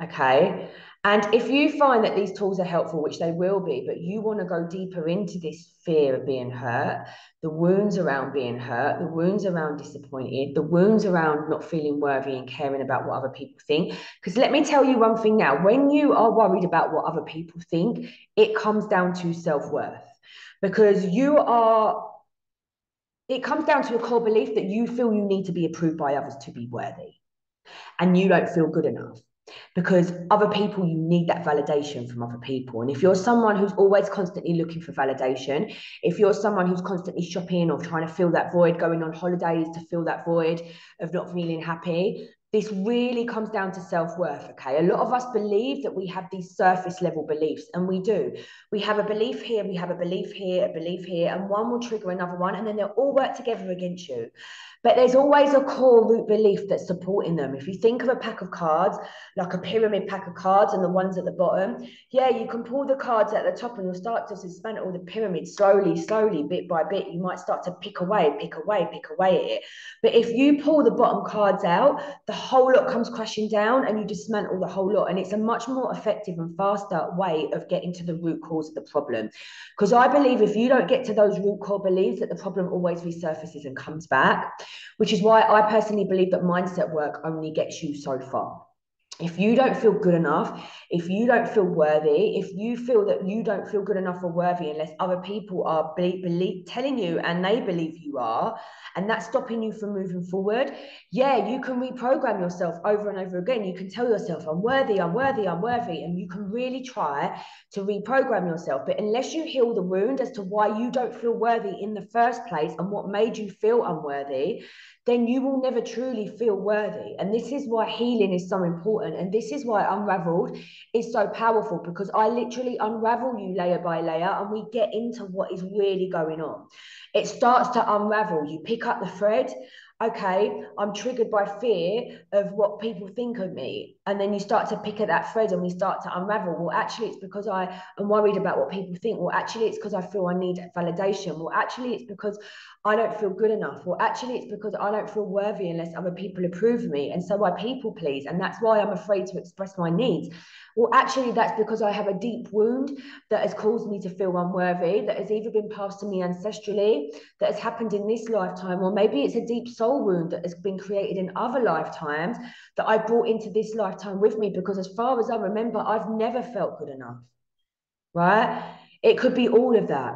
Okay. And if you find that these tools are helpful, which they will be, but you want to go deeper into this fear of being hurt, the wounds around being hurt, the wounds around disappointed, the wounds around not feeling worthy and caring about what other people think. Because let me tell you one thing now when you are worried about what other people think, it comes down to self worth. Because you are, it comes down to a core belief that you feel you need to be approved by others to be worthy. And you don't feel good enough because other people you need that validation from other people and if you're someone who's always constantly looking for validation if you're someone who's constantly shopping or trying to fill that void going on holidays to fill that void of not feeling happy this really comes down to self-worth okay? A lot of us believe that we have these surface level beliefs and we do. We have a belief here we have a belief here a belief here and one will trigger another one and then they'll all work together against you but there's always a core root belief that's supporting them. If you think of a pack of cards, like a pyramid pack of cards and the ones at the bottom, yeah, you can pull the cards at the top and you'll start to dismantle the pyramid slowly, slowly, bit by bit. You might start to pick away, pick away, pick away at it. But if you pull the bottom cards out, the whole lot comes crashing down and you dismantle the whole lot. And it's a much more effective and faster way of getting to the root cause of the problem. Because I believe if you don't get to those root core beliefs, that the problem always resurfaces and comes back which is why I personally believe that mindset work only gets you so far. If you don't feel good enough, if you don't feel worthy, if you feel that you don't feel good enough or worthy unless other people are believe, telling you and they believe you are, and that's stopping you from moving forward, yeah, you can reprogram yourself over and over again. You can tell yourself, I'm worthy, I'm worthy, I'm worthy. And you can really try to reprogram yourself. But unless you heal the wound as to why you don't feel worthy in the first place and what made you feel unworthy, then you will never truly feel worthy. And this is why healing is so important. And this is why Unraveled is so powerful because I literally unravel you layer by layer and we get into what is really going on. It starts to unravel. You pick up the thread okay, I'm triggered by fear of what people think of me. And then you start to pick at that thread and we start to unravel. Well, actually, it's because I am worried about what people think. Well, actually, it's because I feel I need validation. Well, actually, it's because I don't feel good enough. Well, actually, it's because I don't feel worthy unless other people approve of me. And so I people please. And that's why I'm afraid to express my needs. Well, actually, that's because I have a deep wound that has caused me to feel unworthy, that has either been passed to me ancestrally, that has happened in this lifetime, or maybe it's a deep soul wound that has been created in other lifetimes that I brought into this lifetime with me. Because as far as I remember, I've never felt good enough, right? It could be all of that.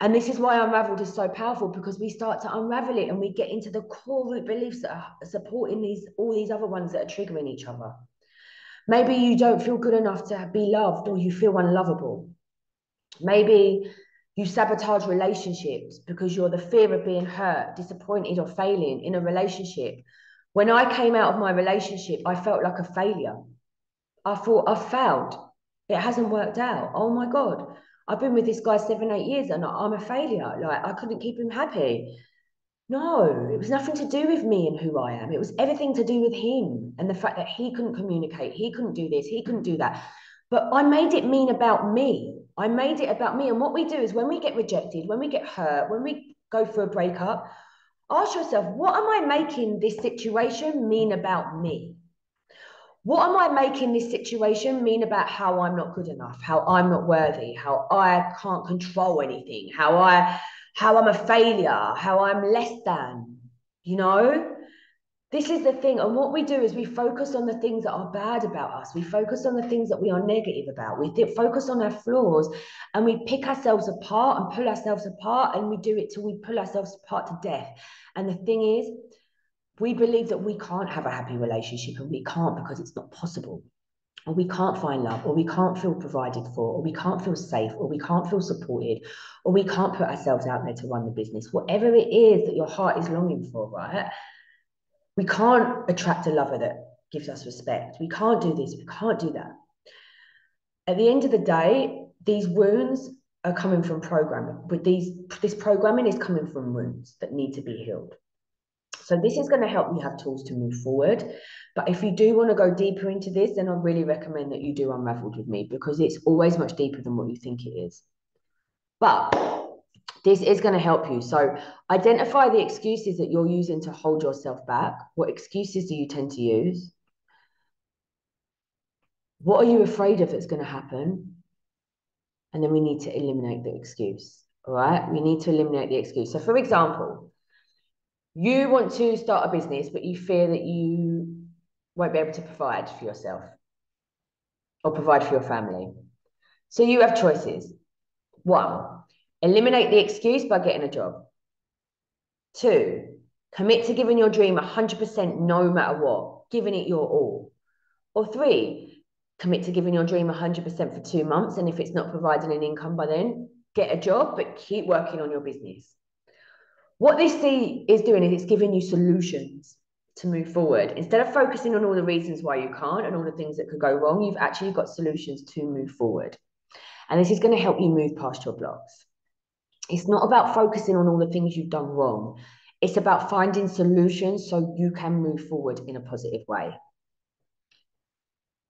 And this is why Unraveled is so powerful because we start to unravel it and we get into the core root beliefs that are supporting these all these other ones that are triggering each other. Maybe you don't feel good enough to be loved or you feel unlovable. Maybe you sabotage relationships because you're the fear of being hurt, disappointed, or failing in a relationship. When I came out of my relationship, I felt like a failure. I thought I failed. It hasn't worked out. Oh my God. I've been with this guy seven, eight years and I'm a failure. Like I couldn't keep him happy. No, it was nothing to do with me and who I am. It was everything to do with him and the fact that he couldn't communicate, he couldn't do this, he couldn't do that. But I made it mean about me. I made it about me. And what we do is when we get rejected, when we get hurt, when we go through a breakup, ask yourself, what am I making this situation mean about me? What am I making this situation mean about how I'm not good enough, how I'm not worthy, how I can't control anything, how I how I'm a failure, how I'm less than, you know? This is the thing. And what we do is we focus on the things that are bad about us. We focus on the things that we are negative about. We th- focus on our flaws and we pick ourselves apart and pull ourselves apart. And we do it till we pull ourselves apart to death. And the thing is, we believe that we can't have a happy relationship and we can't because it's not possible or we can't find love, or we can't feel provided for, or we can't feel safe, or we can't feel supported, or we can't put ourselves out there to run the business, whatever it is that your heart is longing for, right? We can't attract a lover that gives us respect. We can't do this, we can't do that. At the end of the day, these wounds are coming from programming. But these this programming is coming from wounds that need to be healed. So this is going to help you have tools to move forward. But if you do want to go deeper into this, then I really recommend that you do Unraveled with me because it's always much deeper than what you think it is. But this is going to help you. So identify the excuses that you're using to hold yourself back. What excuses do you tend to use? What are you afraid of that's going to happen? And then we need to eliminate the excuse. All right. We need to eliminate the excuse. So, for example, you want to start a business, but you fear that you won't be able to provide for yourself or provide for your family. So, you have choices. One, eliminate the excuse by getting a job. Two, commit to giving your dream 100% no matter what, giving it your all. Or three, commit to giving your dream 100% for two months. And if it's not providing an income by then, get a job, but keep working on your business. What this is doing is it's giving you solutions to move forward. Instead of focusing on all the reasons why you can't and all the things that could go wrong, you've actually got solutions to move forward. And this is going to help you move past your blocks. It's not about focusing on all the things you've done wrong. It's about finding solutions so you can move forward in a positive way.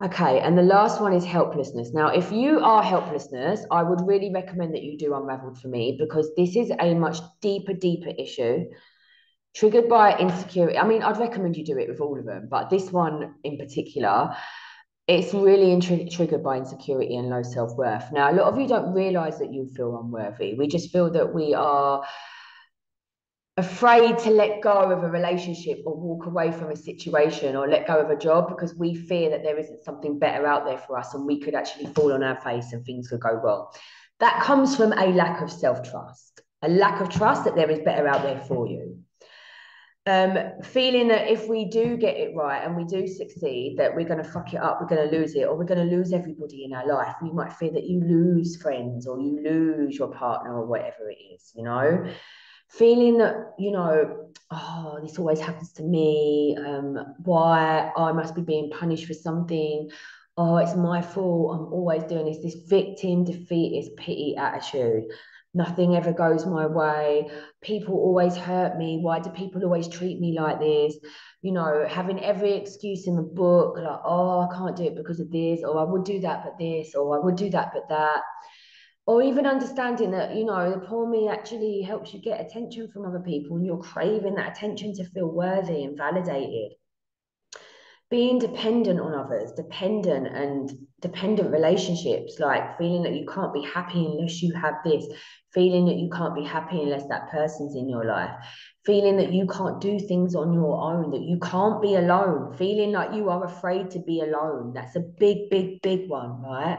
Okay, and the last one is helplessness. Now, if you are helplessness, I would really recommend that you do Unraveled for me because this is a much deeper, deeper issue triggered by insecurity. I mean, I'd recommend you do it with all of them, but this one in particular, it's really triggered by insecurity and low self worth. Now, a lot of you don't realize that you feel unworthy. We just feel that we are afraid to let go of a relationship or walk away from a situation or let go of a job because we fear that there isn't something better out there for us and we could actually fall on our face and things could go wrong. That comes from a lack of self trust, a lack of trust that there is better out there for you. Um, feeling that if we do get it right and we do succeed, that we're going to fuck it up, we're going to lose it, or we're going to lose everybody in our life. You might fear that you lose friends or you lose your partner or whatever it is, you know feeling that you know oh this always happens to me um why i must be being punished for something. Oh it's my fault. I'm always doing this. This victim defeatist pity attitude. Nothing ever goes my way. People always hurt me. Why do people always treat me like this? You know having every excuse in the book like oh i can't do it because of this or i would do that but this or i would do that but that or even understanding that you know the poor me actually helps you get attention from other people and you're craving that attention to feel worthy and validated. Being dependent on others dependent and dependent relationships like feeling that you can't be happy unless you have this feeling that you can't be happy unless that person's in your life feeling that you can't do things on your own that you can't be alone feeling like you are afraid to be alone. That's a big big big one right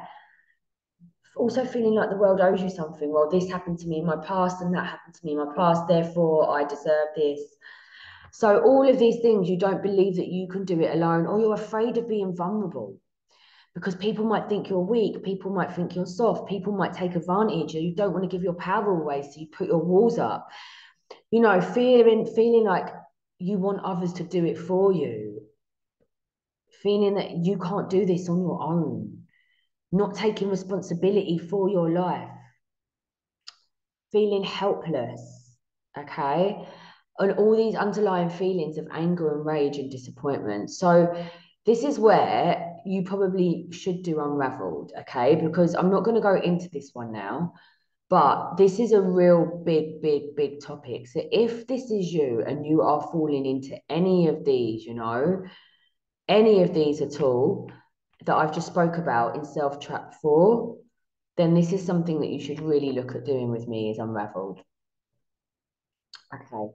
also feeling like the world owes you something. Well, this happened to me in my past and that happened to me in my past, therefore I deserve this. So, all of these things, you don't believe that you can do it alone, or you're afraid of being vulnerable because people might think you're weak, people might think you're soft, people might take advantage, or you don't want to give your power away, so you put your walls up. You know, feeling feeling like you want others to do it for you, feeling that you can't do this on your own not taking responsibility for your life, feeling helpless, okay? And all these underlying feelings of anger and rage and disappointment. So, this is where you probably should do unraveled, okay? Because I'm not going to go into this one now, but this is a real big, big, big topic. So, if this is you and you are falling into any of these, you know, any of these at all, that I've just spoke about in self trap four, then this is something that you should really look at doing with me is unraveled. Okay.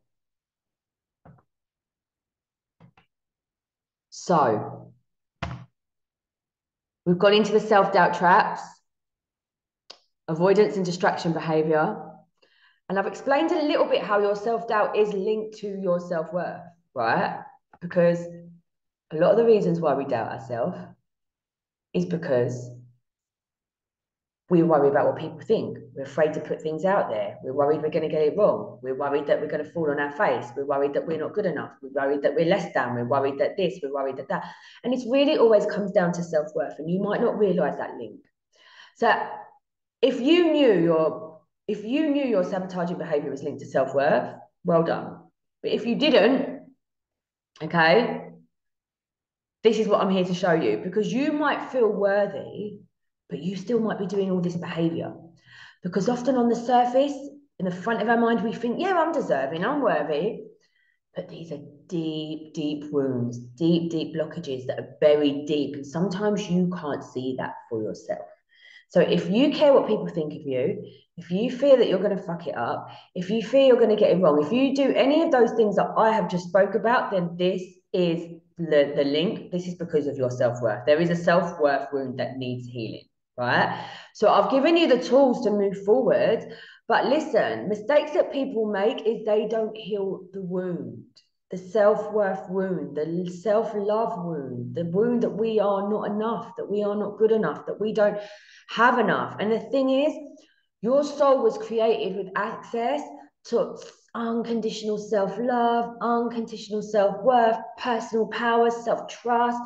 So we've gone into the self-doubt traps, avoidance and distraction behavior. And I've explained a little bit how your self-doubt is linked to your self-worth, right? Because a lot of the reasons why we doubt ourselves is because we worry about what people think. We're afraid to put things out there. We're worried we're going to get it wrong. We're worried that we're going to fall on our face. We're worried that we're not good enough. We're worried that we're less than. We're worried that this. We're worried that that. And it's really always comes down to self worth. And you might not realize that link. So if you knew your if you knew your sabotaging behavior was linked to self worth, well done. But if you didn't, okay, this is what I'm here to show you because you might feel worthy, but you still might be doing all this behavior. Because often on the surface, In the front of our mind, we think, yeah, I'm deserving, I'm worthy. But these are deep, deep wounds, deep, deep blockages that are buried deep. And sometimes you can't see that for yourself. So if you care what people think of you, if you fear that you're going to fuck it up, if you fear you're going to get it wrong, if you do any of those things that I have just spoke about, then this is the, the link. This is because of your self-worth. There is a self-worth wound that needs healing, right? So I've given you the tools to move forward. But listen, mistakes that people make is they don't heal the wound, the self worth wound, the self love wound, the wound that we are not enough, that we are not good enough, that we don't have enough. And the thing is, your soul was created with access to unconditional self love, unconditional self worth, personal power, self trust,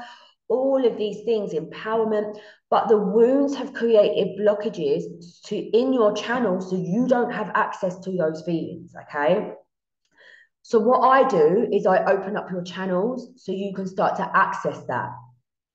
all of these things, empowerment. But the wounds have created blockages to in your channel, so you don't have access to those feelings. Okay. So what I do is I open up your channels so you can start to access that.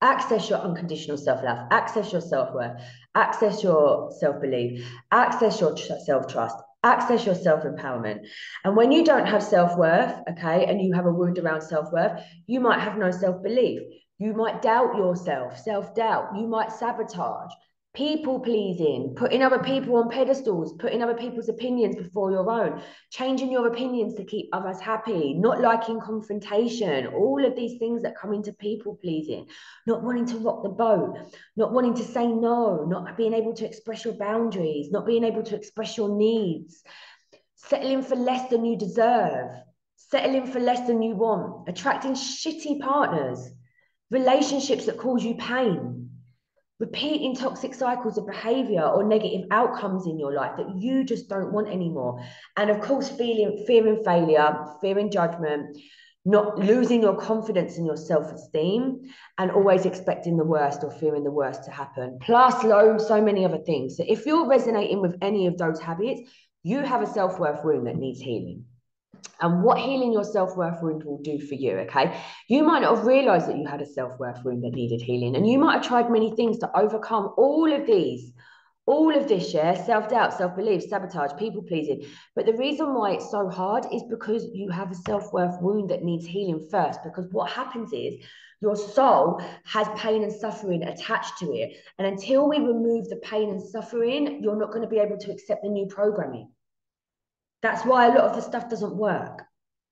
Access your unconditional self love, access your self worth, access your self belief, access your self trust, access your self empowerment. And when you don't have self worth, okay, and you have a wound around self worth, you might have no self belief. You might doubt yourself, self doubt. You might sabotage people pleasing, putting other people on pedestals, putting other people's opinions before your own, changing your opinions to keep others happy, not liking confrontation, all of these things that come into people pleasing, not wanting to rock the boat, not wanting to say no, not being able to express your boundaries, not being able to express your needs, settling for less than you deserve, settling for less than you want, attracting shitty partners, relationships that cause you pain repeating toxic cycles of behavior or negative outcomes in your life that you just don't want anymore. And of course, feeling fearing failure, fearing judgment, not losing your confidence in your self-esteem and always expecting the worst or fearing the worst to happen. Plus low so many other things. So if you're resonating with any of those habits you have a self-worth wound that needs healing and what healing your self worth wound will do for you. Okay. You might not have realized that you had a self worth wound that needed healing, and you might have tried many things to overcome all of these. All of this, yeah, self doubt, self belief, sabotage, people pleasing. But the reason why it's so hard is because you have a self worth wound that needs healing first. Because what happens is your soul has pain and suffering attached to it. And until we remove the pain and suffering, you're not going to be able to accept the new programming. That's why a lot of the stuff doesn't work.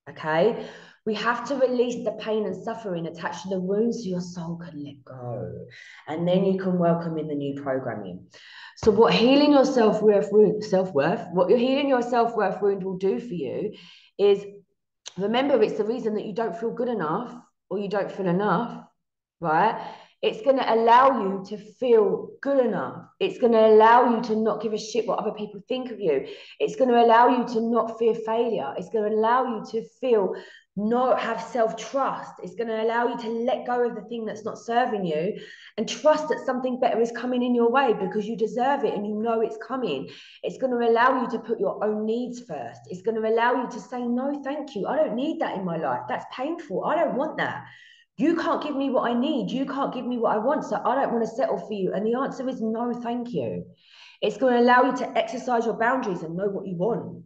Okay. We have to release the pain and suffering attached to the wounds so your soul can let go. And then you can welcome in the new programming. So, what healing your self worth, self worth, what your healing your self worth wound will do for you is remember it's the reason that you don't feel good enough or you don't feel enough, right? It's going to allow you to feel good enough. It's going to allow you to not give a shit what other people think of you. It's going to allow you to not fear failure. It's going to allow you to feel not have self trust. It's going to allow you to let go of the thing that's not serving you and trust that something better is coming in your way because you deserve it and you know it's coming. It's going to allow you to put your own needs first. It's going to allow you to say, No, thank you. I don't need that in my life. That's painful. I don't want that. You can't give me what I need. You can't give me what I want. So I don't want to settle for you. And the answer is no, thank you. It's going to allow you to exercise your boundaries and know what you want.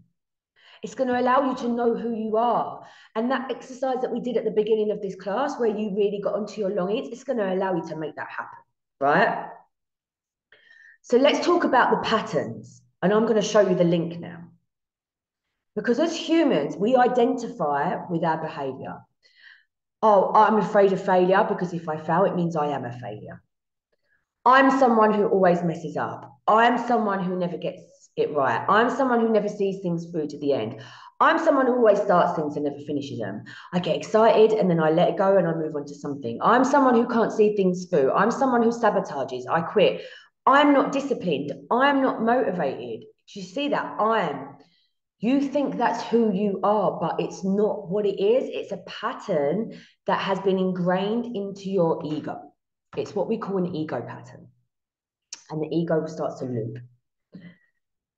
It's going to allow you to know who you are. And that exercise that we did at the beginning of this class, where you really got onto your longings, it's going to allow you to make that happen. Right? So let's talk about the patterns. And I'm going to show you the link now. Because as humans, we identify with our behavior oh, I'm afraid of failure because if I fail, it means I am a failure. I'm someone who always messes up. I'm someone who never gets it right. I'm someone who never sees things through to the end. I'm someone who always starts things and never finishes them. I get excited and then I let it go and I move on to something. I'm someone who can't see things through. I'm someone who sabotages. I quit. I'm not disciplined. I'm not motivated. Do you see that? I am. You think that's who you are, but it's not what it is. It's a pattern that has been ingrained into your ego. It's what we call an ego pattern. And the ego starts to loop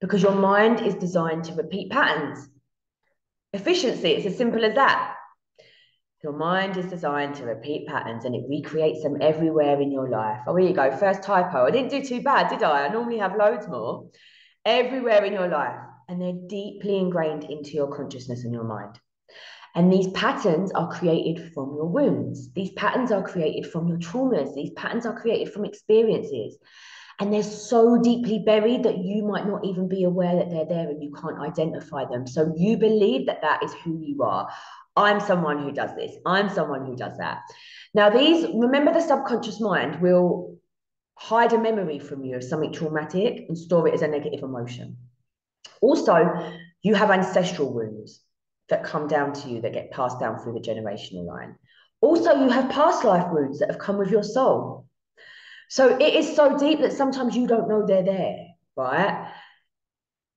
because your mind is designed to repeat patterns. Efficiency, it's as simple as that. Your mind is designed to repeat patterns and it recreates them everywhere in your life. Oh, here you go. First typo. I didn't do too bad, did I? I normally have loads more. Everywhere in your life and they're deeply ingrained into your consciousness and your mind. And these patterns are created from your wounds. These patterns are created from your traumas. These patterns are created from experiences. And they're so deeply buried that you might not even be aware that they're there and you can't identify them. So you believe that that is who you are. I'm someone who does this. I'm someone who does that. Now, these, remember, the subconscious mind will hide a memory from you of something traumatic and store it as a negative emotion. Also, you have ancestral wounds that come down to you that get passed down through the generational line. Also, you have past life wounds that have come with your soul. So it is so deep that sometimes you don't know they're there, right?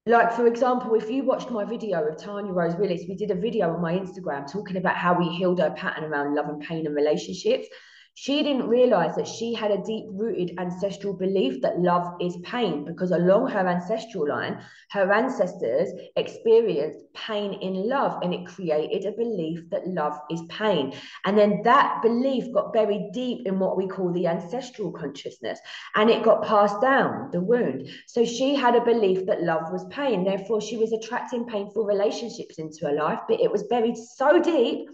Like, for example, if you watched my video of Tanya Rose Willis, we did a video on my Instagram talking about how we healed her pattern around love and pain and relationships. She didn't realize that she had a deep rooted ancestral belief that love is pain because along her ancestral line, her ancestors experienced pain in love and it created a belief that love is pain. And then that belief got buried deep in what we call the ancestral consciousness and it got passed down the wound. So she had a belief that love was pain. Therefore, she was attracting painful relationships into her life, but it was buried so deep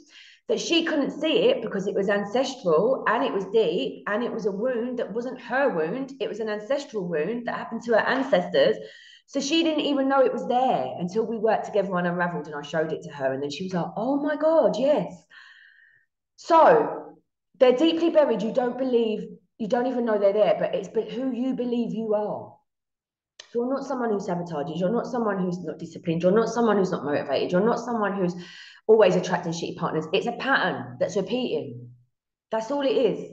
that she couldn't see it because it was ancestral and it was deep and it was a wound that wasn't her wound. It was an ancestral wound that happened to her ancestors. So she didn't even know it was there until we worked together on Unraveled and I showed it to her. And then she was like, oh my God, yes. So they're deeply buried. You don't believe, you don't even know they're there, but it's but who you believe you are. You're not someone who sabotages. You're not someone who's not disciplined. You're not someone who's not motivated. You're not someone who's always attracting shitty partners. It's a pattern that's repeating. That's all it is.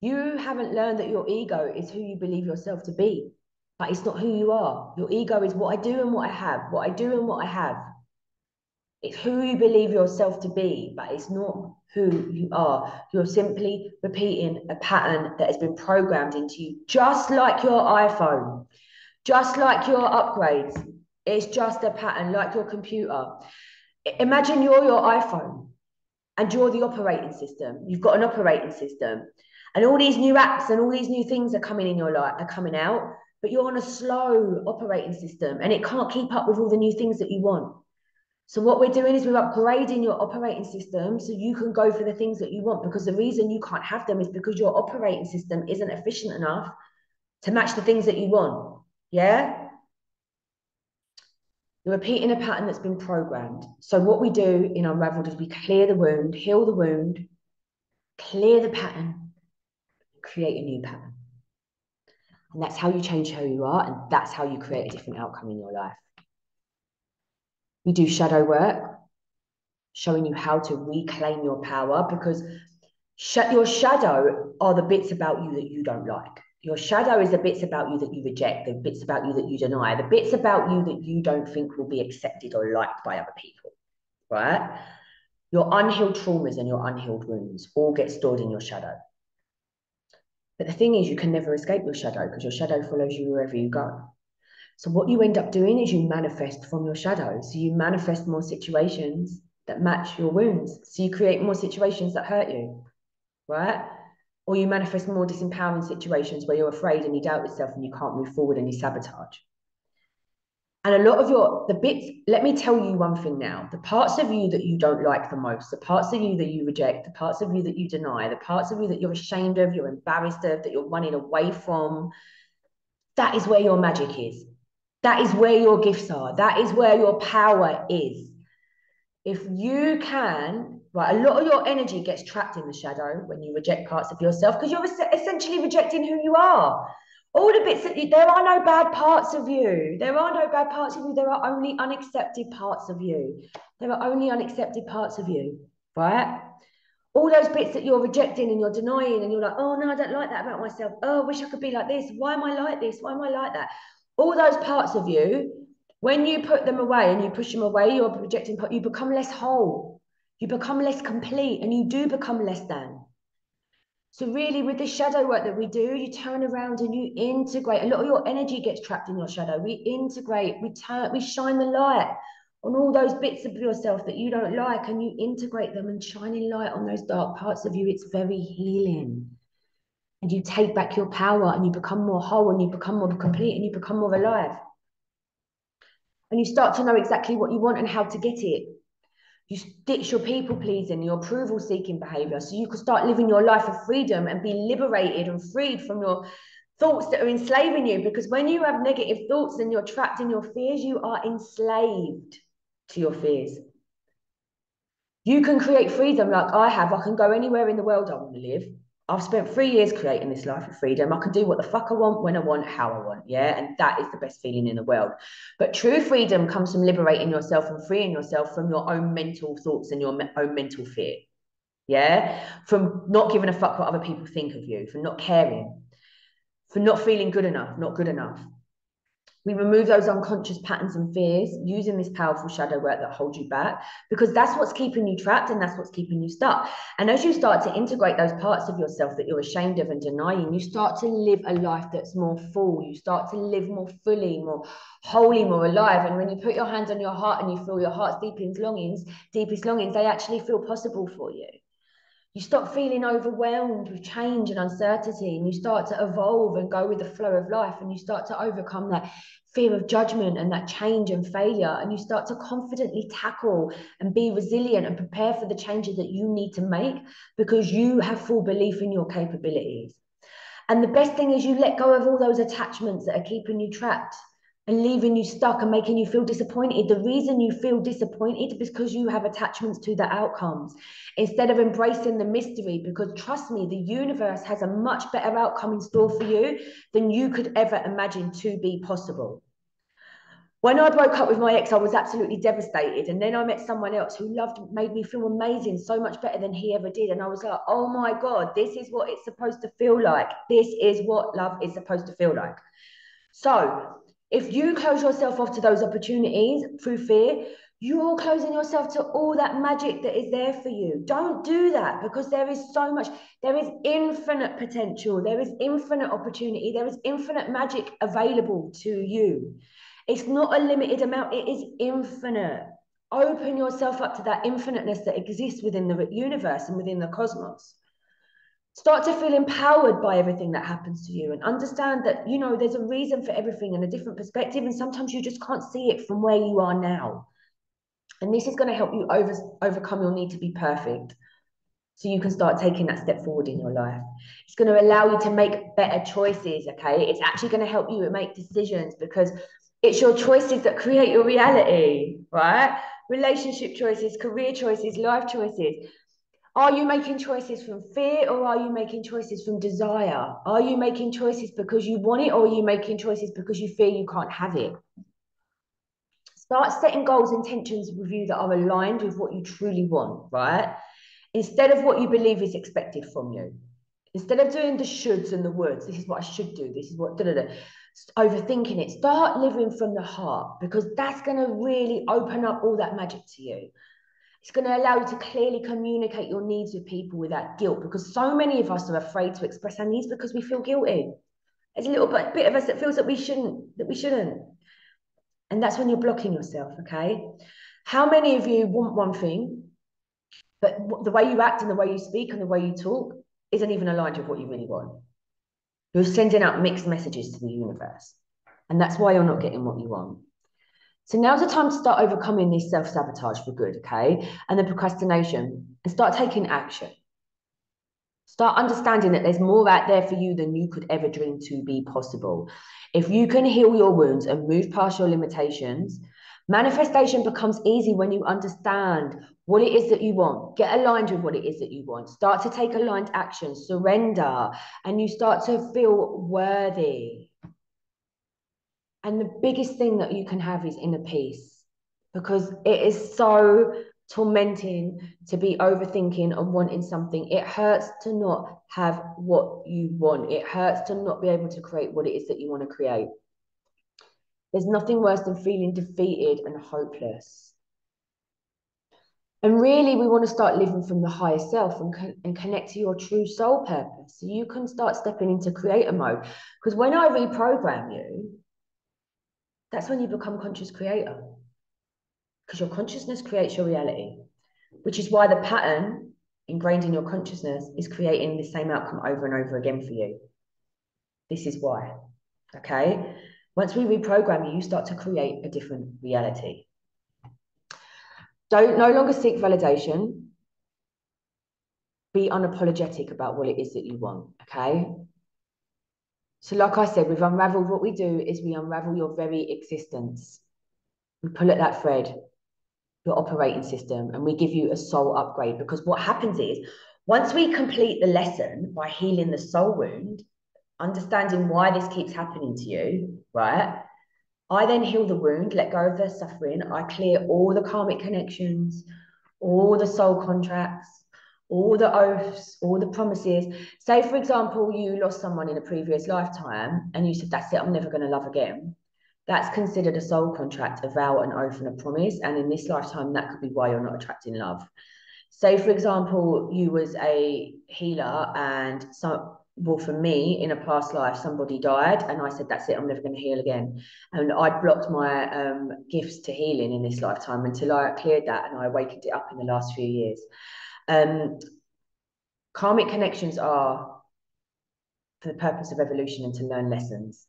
You haven't learned that your ego is who you believe yourself to be, but it's not who you are. Your ego is what I do and what I have, what I do and what I have. It's who you believe yourself to be, but it's not who you are. You're simply repeating a pattern that has been programmed into you, just like your iPhone, just like your upgrades. It's just a pattern, like your computer imagine you're your iPhone and you're the operating system. You've got an operating system, and all these new apps and all these new things are coming in your life are coming out, but you're on a slow operating system and it can't keep up with all the new things that you want. So what we're doing is we're upgrading your operating system so you can go for the things that you want because the reason you can't have them is because your operating system isn't efficient enough to match the things that you want. Yeah? You're repeating a pattern that's been programmed. So what we do in Unraveled is we clear the wound, heal the wound, clear the pattern, create a new pattern. And that's how you change who you are, and that's how you create a different outcome in your life. We do shadow work, showing you how to reclaim your power because sh- your shadow are the bits about you that you don't like. Your shadow is the bits about you that you reject, the bits about you that you deny, the bits about you that you don't think will be accepted or liked by other people, right? Your unhealed traumas and your unhealed wounds all get stored in your shadow. But the thing is, you can never escape your shadow because your shadow follows you wherever you go. So what you end up doing is you manifest from your shadow. So you manifest more situations that match your wounds. So you create more situations that hurt you, right? Or you manifest more disempowering situations where you're afraid and you doubt yourself and you can't move forward and you sabotage. And a lot of your, the bits, let me tell you one thing now the parts of you that you don't like the most, the parts of you that you reject, the parts of you that you deny, the parts of you that you're ashamed of, you're embarrassed of, that you're running away from, that is where your magic is. That is where your gifts are. That is where your power is. If you can right? A lot of your energy gets trapped in the shadow when you reject parts of yourself because you're essentially rejecting who you are. All the bits that you, there are no bad parts of you. There are no bad parts of you. There are only unaccepted parts of you. There are only unaccepted parts of you, right? All those bits that you're rejecting and you're denying, and you're like, oh no, I don't like that about myself. Oh, I wish I could be like this. Why am I like this? Why am I like that? All those parts of you, when you put them away and you push them away, you're projecting, you become less whole you become less complete and you do become less than. So really with the shadow work that we do, you turn around and you integrate. A lot of your energy gets trapped in your shadow. We integrate, we turn, we shine the light on all those bits of yourself that you don't like and you integrate them and shining light on those dark parts of you. It's very healing. And you take back your power and you become more whole and you become more complete and you become more alive. and you start to know exactly what you want and how to get it. You ditch your people pleasing, your approval seeking behavior, so you can start living your life of freedom and be liberated and freed from your thoughts that are enslaving you. Because when you have negative thoughts and you're trapped in your fears, you are enslaved to your fears. You can create freedom like I have. I can go anywhere in the world I want to live. I've spent three years creating this life of freedom. I can do what the fuck I want, when I want, how I want. Yeah. And that is the best feeling in the world. But true freedom comes from liberating yourself and freeing yourself from your own mental thoughts and your own mental fear. Yeah. From not giving a fuck what other people think of you, from not caring, for not feeling good enough, not good enough. We remove those unconscious patterns and fears using this powerful shadow work that holds you back because that's what's keeping you trapped and that's what's keeping you stuck. And as you start to integrate those parts of yourself that you're ashamed of and denying, you start to live a life that's more full. You start to live more fully, more wholly, more alive. And when you put your hands on your heart and you feel your heart's deepest longings, deepest longings, they actually feel possible for you you stop feeling overwhelmed with change and uncertainty and you start to evolve and go with the flow of life and you start to overcome that fear of judgment and that change and failure and you start to confidently tackle and be resilient and prepare for the changes that you need to make because you have full belief in your capabilities. And the best thing is you let go of all those attachments that are keeping you trapped and leaving you stuck and making you feel disappointed. The reason you feel disappointed is because you have attachments to the outcomes instead of embracing the mystery. Because trust me, the universe has a much better outcome in store for you than you could ever imagine to be possible. When I broke up with my ex, I was absolutely devastated. And then I met someone else who loved, made me feel amazing, so much better than he ever did. And I was like, oh my God, this is what it's supposed to feel like. This is what love is supposed to feel like. So if you close yourself off to those opportunities through fear, you're closing yourself to all that magic that is there for you. Don't do that because there is so much, there is infinite potential, there is infinite opportunity, there is infinite magic available to you. It's not a limited amount, it is infinite. Open yourself up to that infiniteness that exists within the universe and within the cosmos start to feel empowered by everything that happens to you and understand that you know there's a reason for everything and a different perspective and sometimes you just can't see it from where you are now. And this is going to help you over overcome your need to be perfect so you can start taking that step forward in your life. It's going to allow you to make better choices okay? It's actually going to help you make decisions because it's your choices that create your reality right? Relationship choices career choices life choices are you making choices from fear or are you making choices from desire? Are you making choices because you want it or are you making choices because you fear you can't have it? Start setting goals, intentions with you that are aligned with what you truly want, right? Instead of what you believe is expected from you. Instead of doing the shoulds and the woulds, this is what I should do, this is what da da da, overthinking it. Start living from the heart because that's going to really open up all that magic to you. It's going to allow you to clearly communicate your needs with people without guilt because so many of us are afraid to express our needs because we feel guilty. There's a little bit, bit of us that feels that we shouldn't, that we shouldn't. And that's when you're blocking yourself, okay? How many of you want one thing, but the way you act and the way you speak and the way you talk isn't even aligned with what you really want? You're sending out mixed messages to the universe. And that's why you're not getting what you want. So now's the time to start overcoming this self sabotage for good, okay? And the procrastination and start taking action. Start understanding that there's more out there for you than you could ever dream to be possible. If you can heal your wounds and move past your limitations, manifestation becomes easy when you understand what it is that you want. Get aligned with what it is that you want. Start to take aligned action, surrender, and you start to feel worthy. And the biggest thing that you can have is inner peace because it is so tormenting to be overthinking and wanting something. It hurts to not have what you want, it hurts to not be able to create what it is that you want to create. There's nothing worse than feeling defeated and hopeless. And really, we want to start living from the higher self and, co- and connect to your true soul purpose. So you can start stepping into creator mode. Because when I reprogram you, that's when you become conscious creator. Because your consciousness creates your reality, which is why the pattern ingrained in your consciousness is creating the same outcome over and over again for you. This is why. Okay. Once we reprogram you, you start to create a different reality. Don't no longer seek validation. Be unapologetic about what it is that you want, okay? So, like I said, we've unraveled what we do is we unravel your very existence. We pull at that thread, your operating system, and we give you a soul upgrade. Because what happens is once we complete the lesson by healing the soul wound, understanding why this keeps happening to you, right? I then heal the wound, let go of the suffering. I clear all the karmic connections, all the soul contracts, all the oaths, all the promises. Say, for example, you lost someone in a previous lifetime and you said, That's it, I'm never going to love again. That's considered a soul contract, a vow, an oath, and a promise. And in this lifetime, that could be why you're not attracting love. Say, for example, you was a healer and some well, for me, in a past life, somebody died, and I said, "That's it. I'm never going to heal again." And I blocked my um, gifts to healing in this lifetime until I cleared that, and I awakened it up in the last few years. Um, karmic connections are for the purpose of evolution and to learn lessons.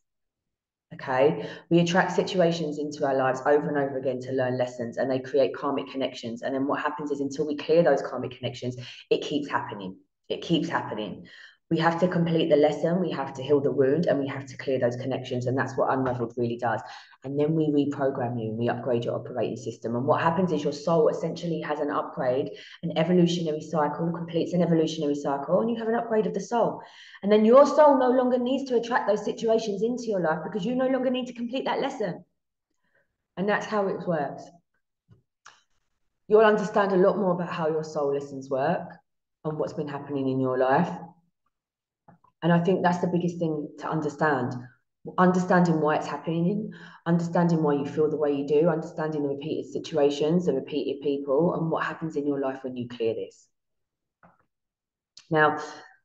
Okay, we attract situations into our lives over and over again to learn lessons, and they create karmic connections. And then what happens is, until we clear those karmic connections, it keeps happening. It keeps happening we have to complete the lesson, we have to heal the wound, and we have to clear those connections. And that's what Unraveled really does. And then we reprogram you and we upgrade your operating system. And what happens is your soul essentially has an upgrade, an evolutionary cycle, completes an evolutionary cycle, and you have an upgrade of the soul. And then your soul no longer needs to attract those situations into your life because you no longer need to complete that lesson. And that's how it works. You'll understand a lot more about how your soul lessons work and what's been happening in your life and I think that's the biggest thing to understand. Understanding why it's happening, understanding why you feel the way you do, understanding the repeated situations, the repeated people, and what happens in your life when you clear this. Now,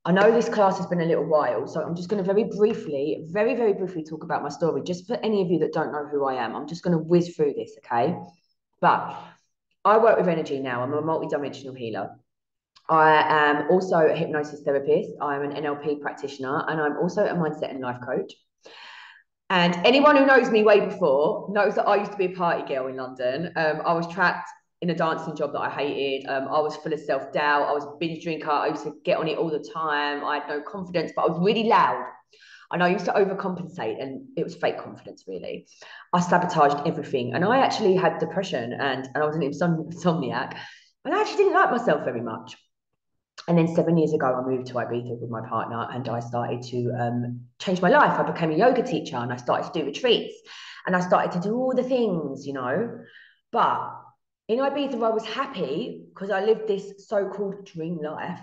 I know this class has been a little while, so I'm just going to very briefly, very, very briefly talk about my story. Just for any of you that don't know who I am, I'm just going to whiz through this, okay? But I work with energy now. I'm a multi-dimensional healer. I am also a hypnosis therapist. I'm an NLP practitioner, and I'm also a mindset and life coach. And anyone who knows me way before knows that I used to be a party girl in London. Um, I was trapped in a dancing job that I hated. Um, I was full of self doubt. I was a binge drinker. I used to get on it all the time. I had no confidence, but I was really loud. And I used to overcompensate, and it was fake confidence, really. I sabotaged everything. And I actually had depression and, and I was an insomniac. And I actually didn't like myself very much and then seven years ago, I moved to Ibiza with my partner and I started to um, change my life. I became a yoga teacher and I started to do retreats and I started to do all the things, you know. But in Ibiza, I was happy because I lived this so called dream life,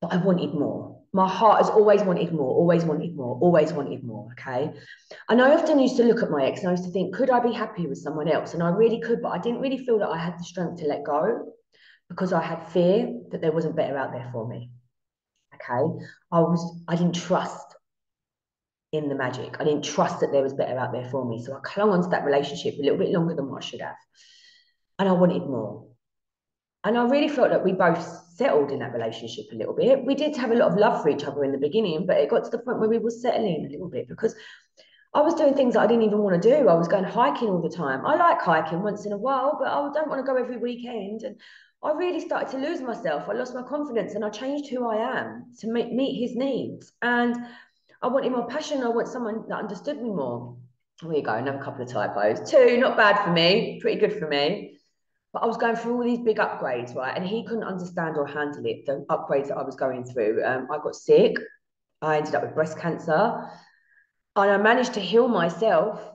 but I wanted more. My heart has always wanted more, always wanted more, always wanted more. Okay. And I often used to look at my ex and I used to think, could I be happy with someone else? And I really could, but I didn't really feel that I had the strength to let go because I had fear that there wasn't better out there for me. Okay. I was, I didn't trust in the magic. I didn't trust that there was better out there for me. So I clung onto that relationship a little bit longer than what I should have. And I wanted more. And I really felt that we both settled in that relationship a little bit. We did have a lot of love for each other in the beginning, but it got to the point where we were settling a little bit because I was doing things that I didn't even want to do. I was going hiking all the time. I like hiking once in a while, but I don't want to go every weekend. And I really started to lose myself. I lost my confidence and I changed who I am to meet, meet his needs. And I wanted more passion. I want someone that understood me more. There you go, another couple of typos. Two, not bad for me, pretty good for me. But I was going through all these big upgrades, right? And he couldn't understand or handle it, the upgrades that I was going through. Um, I got sick. I ended up with breast cancer. And I managed to heal myself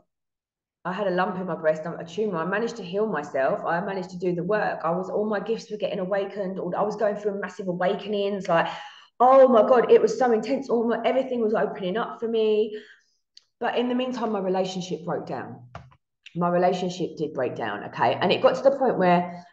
I had a lump in my breast, a tumor. I managed to heal myself. I managed to do the work. I was all my gifts were getting awakened. Or I was going through massive awakenings. Like, oh my god, it was so intense. All my everything was opening up for me. But in the meantime, my relationship broke down. My relationship did break down. Okay, and it got to the point where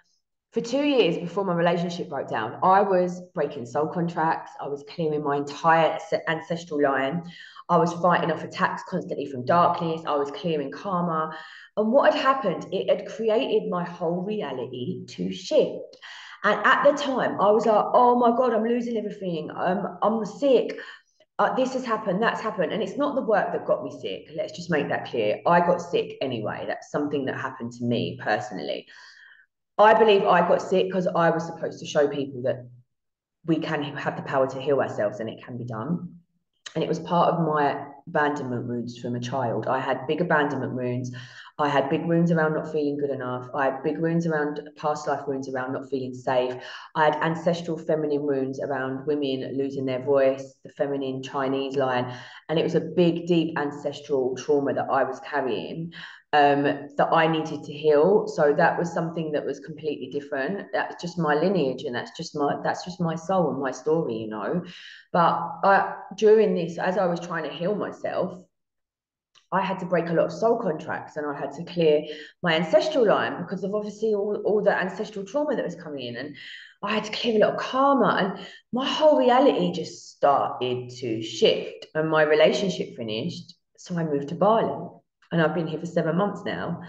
for two years before my relationship broke down, I was breaking soul contracts. I was clearing my entire ancestral line. I was fighting off attacks constantly from darkness. I was clearing karma. And what had happened, it had created my whole reality to shift. And at the time, I was like, oh my God, I'm losing everything. I'm, I'm sick. uh, this has happened, that's happened. And it's not the work that got me sick. Let's just make that clear. I got sick anyway. That's something that happened to me personally. I believe I got sick because I was supposed to show people that we can have the power to heal ourselves and it can be done. And it was part of my abandonment wounds from a child. I had big abandonment wounds. I had big wounds around not feeling good enough. I had big wounds around past life wounds around not feeling safe. I had ancestral feminine wounds around women losing their voice, the feminine Chinese line. And it was a big, deep ancestral trauma that I was carrying um, that I needed to heal. So that was something that was completely different. That's just my lineage, and that's just my that's just my soul and my story, you know. But I, during this, as I was trying to heal myself, I had to break a lot of soul contracts, and I had to clear my ancestral line because of obviously all, all the ancestral trauma that was coming in, and I had to clear a lot of karma, and my whole reality just started to shift. And my relationship finished, so I moved to Bali and I've been here for seven months now.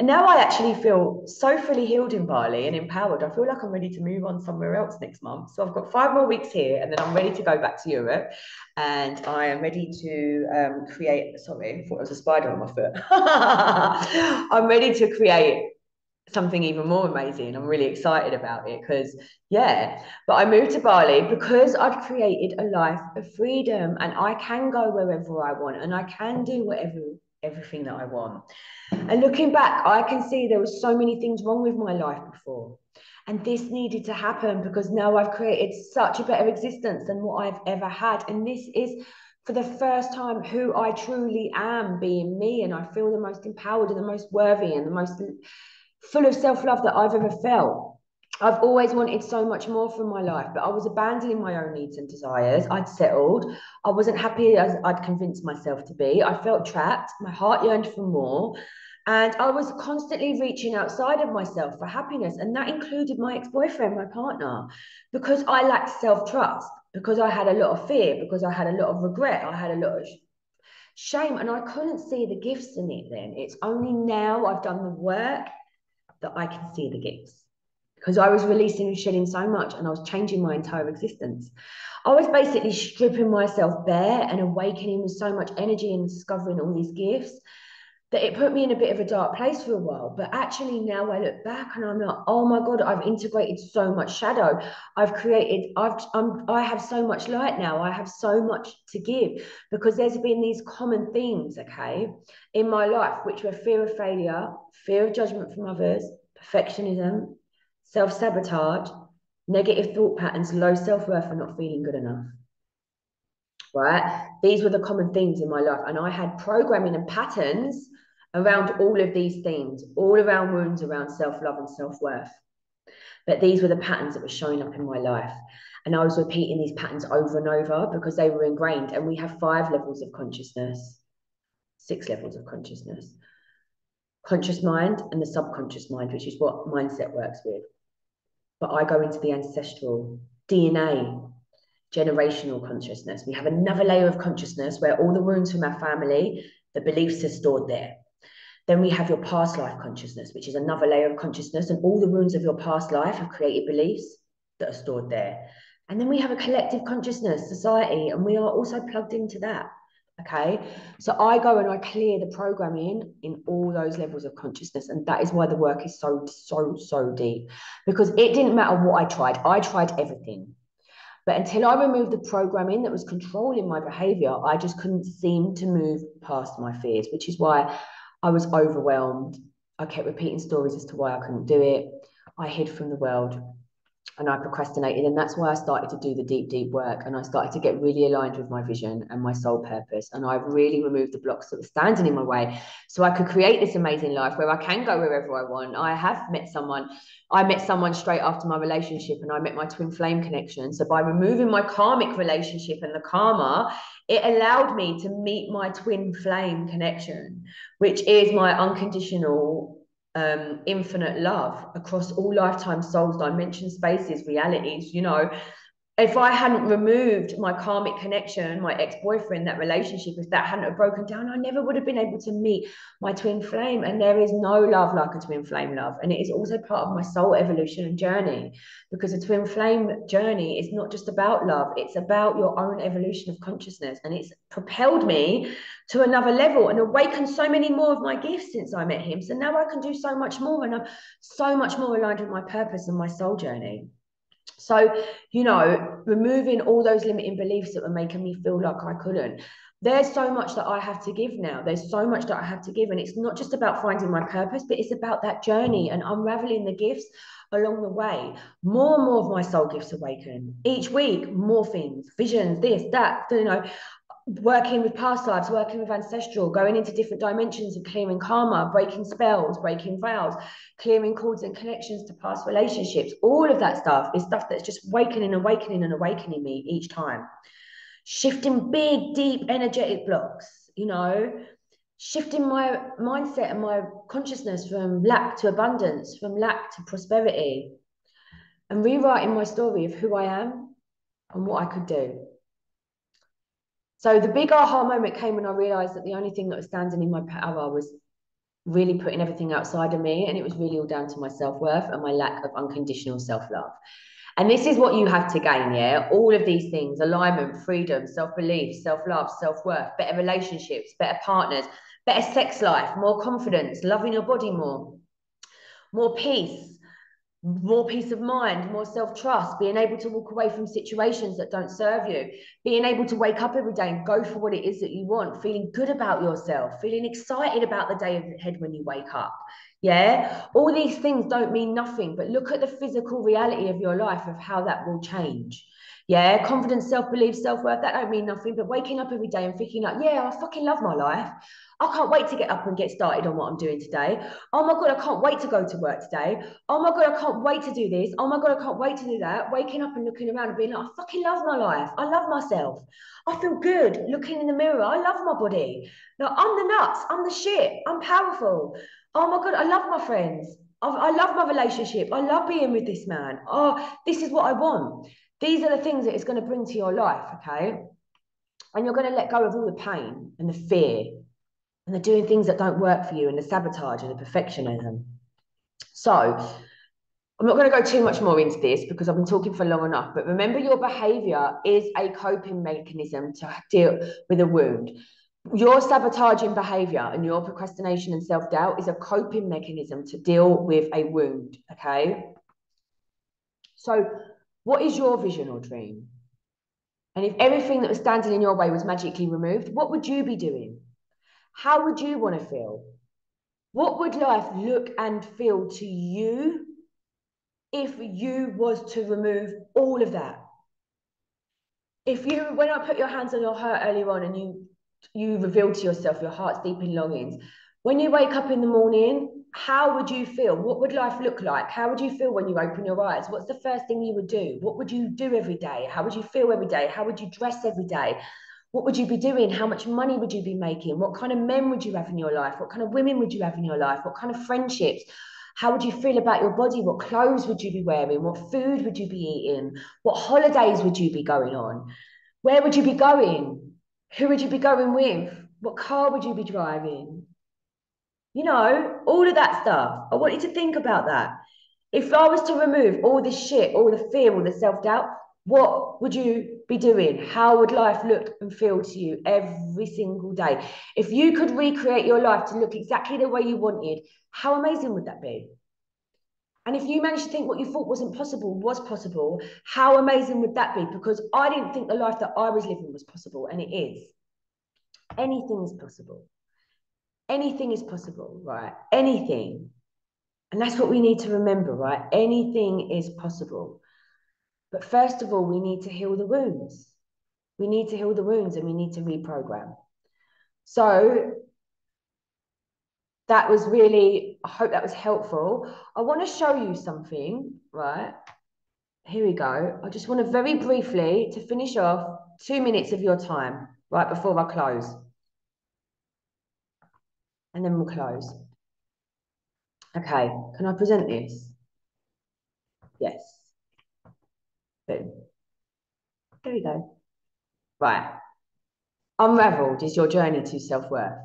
And now I actually feel so fully healed in Bali and empowered. I feel like I'm ready to move on somewhere else next month. So I've got five more weeks here and then I'm ready to go back to Europe. And I am ready to um, create, sorry, I thought it was a spider on my foot. I'm ready to create something even more amazing. I'm really excited about it because, yeah. But I moved to Bali because I'd created a life of freedom and I can go wherever I want and I can do whatever everything that I want. And looking back, I can see there was so many things wrong with my life before. And this needed to happen because now I've created such a better existence than what I've ever had. And this is for the first time who I truly am being me. And I feel the most empowered and the most worthy and the most full of self love that I've ever felt. I've always wanted so much more from my life, but I was abandoning my own needs and desires. I'd settled. I wasn't happy as I'd convinced myself to be. I felt trapped. My heart yearned for more. And I was constantly reaching outside of myself for happiness. And that included my ex boyfriend, my partner, because I lacked self trust, because I had a lot of fear, because I had a lot of regret, I had a lot of shame. And I couldn't see the gifts in it then. It's only now I've done the work that I can see the gifts because I was releasing and shedding so much and I was changing my entire existence. I was basically stripping myself bare and awakening with so much energy and discovering all these gifts that it put me in a bit of a dark place for a while. But actually, now I look back and I'm like, oh my God, I've integrated so much shadow. I've created, I've, I'm, I have so much light now. I have so much to give because there's been these common themes, okay, in my life, which were fear of failure, fear of judgment from others, perfectionism, self sabotage, negative thought patterns, low self worth, and not feeling good enough. Right? These were the common themes in my life. And I had programming and patterns around all of these themes, all around wounds, around self love and self worth. But these were the patterns that were showing up in my life. And I was repeating these patterns over and over because they were ingrained. And we have five levels of consciousness, six levels of consciousness conscious mind and the subconscious mind, which is what mindset works with but I go into the ancestral DNA, generational consciousness. We have another layer of consciousness where all the wounds from our family, the beliefs are stored there. Then we have your past life consciousness, which is another layer of consciousness, and all the wounds of your past life have created beliefs that are stored there. And then we have a collective consciousness, society, and we are also plugged into that. Okay. So I go and I clear the programming in all those levels of consciousness. And that is why the work is so, so, so deep. Because it didn't matter what I tried, I tried everything. But until I removed the programming that was controlling my behavior, I just couldn't seem to move past my fears, which is why I was overwhelmed. I kept repeating stories as to why I couldn't do it. I hid from the world and I procrastinated. And that's why I started to do the deep, deep work. And I started to get really aligned with my vision and my soul purpose. And I've really removed the blocks that were standing in my way so I could create this amazing life where I can go wherever I want. I have met someone, I met someone straight after my relationship and I met my twin flame connection. So by removing my karmic relationship and the karma, it allowed me to meet my twin flame connection, which is my unconditional um, infinite love across all lifetime souls, dimensions, spaces, realities, you know. If I hadn't removed my karmic connection, my ex-boyfriend, that relationship, if that hadn't have broken down, I never would have been able to meet my twin flame. And there is no love like a twin flame love. And it is also part of my soul evolution and journey because a twin flame journey is not just about love, it's about your own evolution of consciousness. And it's propelled me to another level and awakened so many more of my gifts since I met him. So now I can do so much more and I'm so much more aligned with my purpose and my soul journey. So, you know, removing all those limiting beliefs that were making me feel like I couldn't. There's so much that I have to give now. There's so much that I have to give. And it's not just about finding my purpose, but it's about that journey and unraveling the gifts along the way. More and more of my soul gifts awaken. Each week, more things, visions, this, that, you know working with past lives, working with ancestral, going into different dimensions of clearing karma, breaking spells, breaking vows, clearing cords and connections to past relationships. All of that stuff is stuff that's just awakening, awakening, and awakening me each time. Shifting big, deep energetic blocks, you know, shifting my mindset and my consciousness from lack to abundance, from lack to prosperity, and rewriting my story of who I am and what I could do. So the big aha moment came when I realized that the only thing that was standing in my power was really putting everything outside of me. And it was really all down to my self worth and my lack of unconditional self love. And this is what you have to gain, yeah? All of these things alignment, freedom, self belief, self love, self worth, better relationships, better partners, better sex life, more confidence, loving your body more, more peace, more peace of mind, more self trust, being able to walk away from situations that don't serve you, being able to wake up every day and go for what it is that you want, feeling good about yourself, feeling excited about the day ahead when you wake up. Yeah, all these things don't mean nothing, but look at the physical reality of your life of how that will change. Yeah, confidence, self belief, self worth, that don't mean nothing, but waking up every day and thinking, like, yeah, I fucking love my life. I can't wait to get up and get started on what I'm doing today. Oh my God, I can't wait to go to work today. Oh my God, I can't wait to do this. Oh my God, I can't wait to do that. Waking up and looking around and being like, I fucking love my life. I love myself. I feel good looking in the mirror. I love my body. No, I'm the nuts. I'm the shit. I'm powerful. Oh my God, I love my friends. I, I love my relationship. I love being with this man. Oh, this is what I want. These are the things that it's going to bring to your life, okay? And you're going to let go of all the pain and the fear and they're doing things that don't work for you and the sabotage and the perfectionism. So I'm not going to go too much more into this because I've been talking for long enough, but remember your behavior is a coping mechanism to deal with a wound. Your sabotaging behavior and your procrastination and self doubt is a coping mechanism to deal with a wound. Okay. So, what is your vision or dream? And if everything that was standing in your way was magically removed, what would you be doing? How would you want to feel? What would life look and feel to you if you was to remove all of that? If you, when I put your hands on your heart earlier on and you you reveal to yourself your heart's deep in longings, when you wake up in the morning, how would you feel? What would life look like? How would you feel when you open your eyes? What's the first thing you would do? What would you do every day? How would you feel every day? How would you dress every day? what would you be doing? How much money would you be making? What kind of men would you have in your life? What kind of women would you have in your life? What kind of friendships? How would you feel about your body? What clothes would you be wearing? What food would you be eating? What holidays would you be going on? Where would you be going? Who would you be going with? What car would you be driving? You know, all of that stuff. I want you to think about that. If I was to remove all this shit, all the fear, all the self doubt, what would you be doing? How would life look and feel to you every single day? If you could recreate your life to look exactly the way you wanted, how amazing would that be? And if you managed to think what you thought wasn't possible was possible, how amazing would that be? Because I didn't think the life that I was living was possible, and it is. Anything is possible. Anything is possible, right? Anything. And that's what we need to remember, right? Anything is possible. But first of all, we need to heal the wounds. We need to heal the wounds and we need to reprogram. So that was really, I hope that was helpful. I want to show you something, right? Here we go. I just want to very briefly to finish off two minutes of your time right before I close. And then we'll close. Okay, can I present this? Yes. Boom. there you go. Right. Unraveled is your journey to self worth.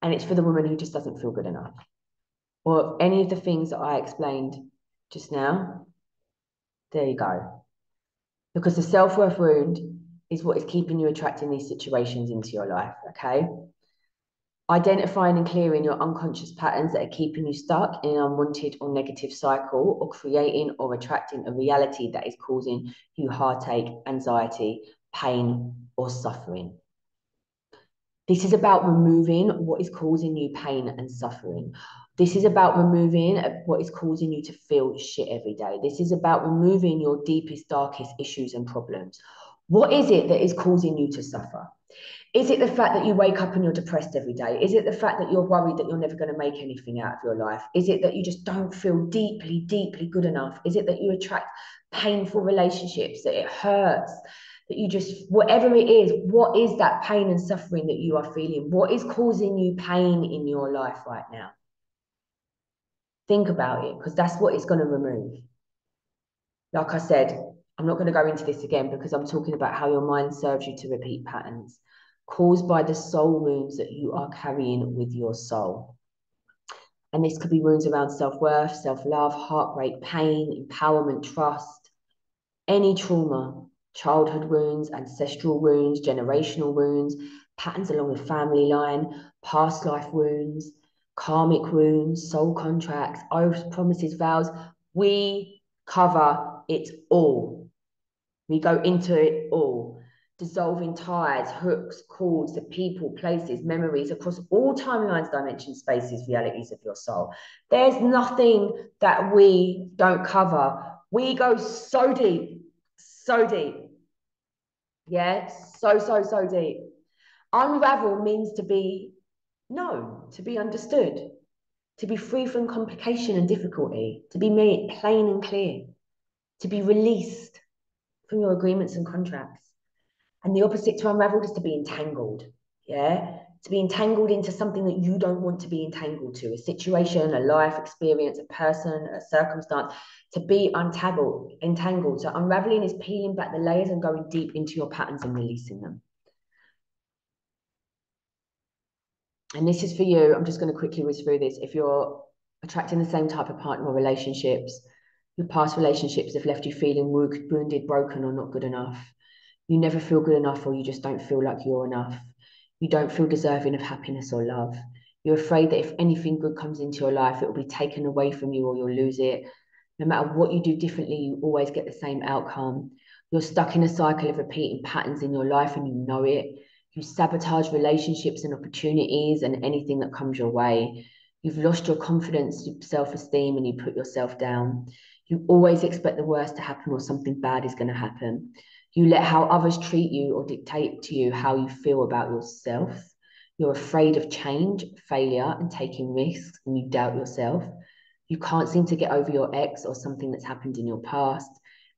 And it's for the woman who just doesn't feel good enough. Or any of the things that I explained just now. There you go. Because the self worth wound is what is keeping you attracting these situations into your life. Okay. Identifying and clearing your unconscious patterns that are keeping you stuck in an unwanted or negative cycle, or creating or attracting a reality that is causing you heartache, anxiety, pain, or suffering. This is about removing what is causing you pain and suffering. This is about removing what is causing you to feel shit every day. This is about removing your deepest, darkest issues and problems. What is it that is causing you to suffer? Is it the fact that you wake up and you're depressed every day? Is it the fact that you're worried that you're never going to make anything out of your life? Is it that you just don't feel deeply, deeply good enough? Is it that you attract painful relationships, that it hurts, that you just, whatever it is, what is that pain and suffering that you are feeling? What is causing you pain in your life right now? Think about it because that's what it's going to remove. Like I said, I'm not going to go into this again because I'm talking about how your mind serves you to repeat patterns caused by the soul wounds that you are carrying with your soul. And this could be wounds around self worth, self love, heartbreak, pain, empowerment, trust, any trauma, childhood wounds, ancestral wounds, generational wounds, patterns along the family line, past life wounds, karmic wounds, soul contracts, oaths, promises, vows. We cover it all. We go into it all dissolving ties, hooks, cords, the people, places, memories across all timelines, dimensions, spaces, realities of your soul. There's nothing that we don't cover. We go so deep, so deep. Yeah, so, so, so deep. Unravel means to be known, to be understood, to be free from complication and difficulty, to be made plain and clear, to be released from your agreements and contracts and the opposite to unraveled is to be entangled. Yeah. To be entangled into something that you don't want to be entangled to a situation, a life experience, a person, a circumstance, to be untangled, entangled. So unraveling is peeling back the layers and going deep into your patterns and releasing them. And this is for you. I'm just going to quickly whiz through this. If you're attracting the same type of partner or relationships, your past relationships have left you feeling wounded, broken, or not good enough you never feel good enough or you just don't feel like you're enough. You don't feel deserving of happiness or love. You're afraid that if anything good comes into your life, it will be taken away from you or you'll lose it. No matter what you do differently, you always get the same outcome. You're stuck in a cycle of repeating patterns in your life and you know it. You sabotage relationships and opportunities and anything that comes your way. You've lost your confidence, self esteem, and you put yourself down. You always expect the worst to happen or something bad is going to happen. You let how others treat you or dictate to you how you feel about yourself. You're afraid of change, failure, and taking risks, and you doubt yourself. You can't seem to get over your ex or something that's happened in your past.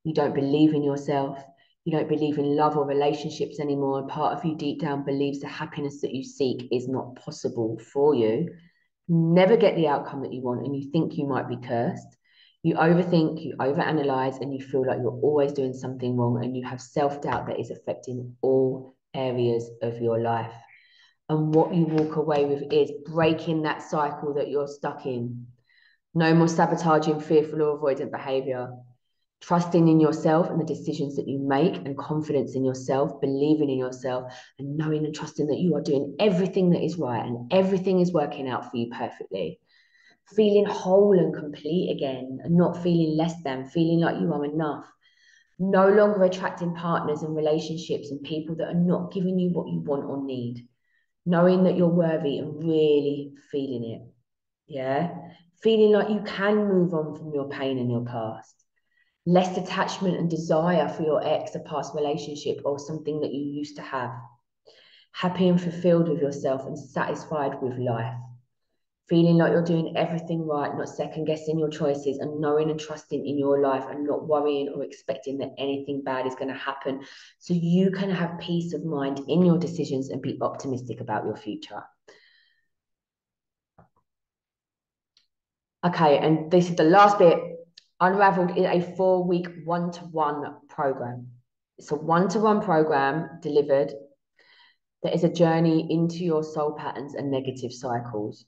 You don't believe in yourself. You don't believe in love or relationships anymore. And part of you deep down believes the happiness that you seek is not possible for you. Never get the outcome that you want, and you think you might be cursed. You overthink, you overanalyze, and you feel like you're always doing something wrong, and you have self doubt that is affecting all areas of your life. And what you walk away with is breaking that cycle that you're stuck in. No more sabotaging, fearful, or avoidant behavior. Trusting in yourself and the decisions that you make, and confidence in yourself, believing in yourself, and knowing and trusting that you are doing everything that is right and everything is working out for you perfectly feeling whole and complete again and not feeling less than, feeling like you are enough. No longer attracting partners and relationships and people that are not giving you what you want or need. Knowing that you're worthy and really feeling it. Yeah. Feeling like you can move on from your pain and your past. Less attachment and desire for your ex, a past relationship, or something that you used to have. Happy and fulfilled with yourself and satisfied with life feeling like you're doing everything right, not second guessing your choices, and knowing and trusting in your life and not worrying or expecting that anything bad is going to happen. So you can have peace of mind in your decisions and be optimistic about your future. Okay, and this is the last bit. Unraveled in a four week one to one program. It's a one to one program delivered that is a journey into your soul patterns and negative cycles.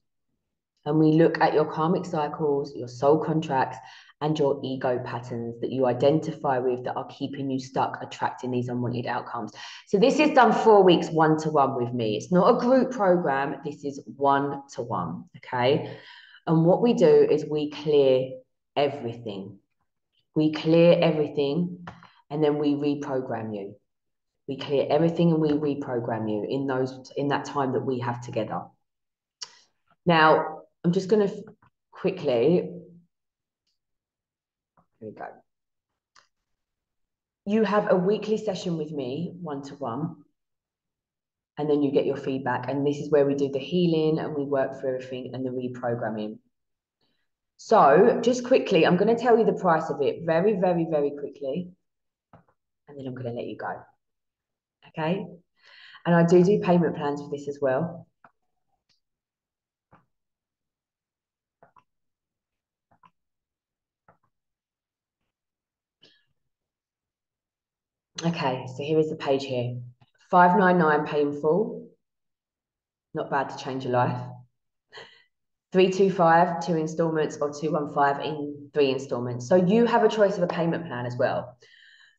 And we look at your karmic cycles, your soul contracts, and your ego patterns that you identify with that are keeping you stuck, attracting these unwanted outcomes. So, this is done four weeks one to one with me. It's not a group program, this is one to one. Okay. And what we do is we clear everything. We clear everything and then we reprogram you. We clear everything and we reprogram you in those in that time that we have together. Now, I'm just going to quickly here we go. You have a weekly session with me, one to one, and then you get your feedback. And this is where we do the healing and we work through everything and the reprogramming. So, just quickly, I'm going to tell you the price of it very, very, very quickly, and then I'm going to let you go. Okay. And I do do payment plans for this as well. Okay, so here is the page here. 599 pay in full. Not bad to change your life. 325, two installments, or 215 in three installments. So you have a choice of a payment plan as well.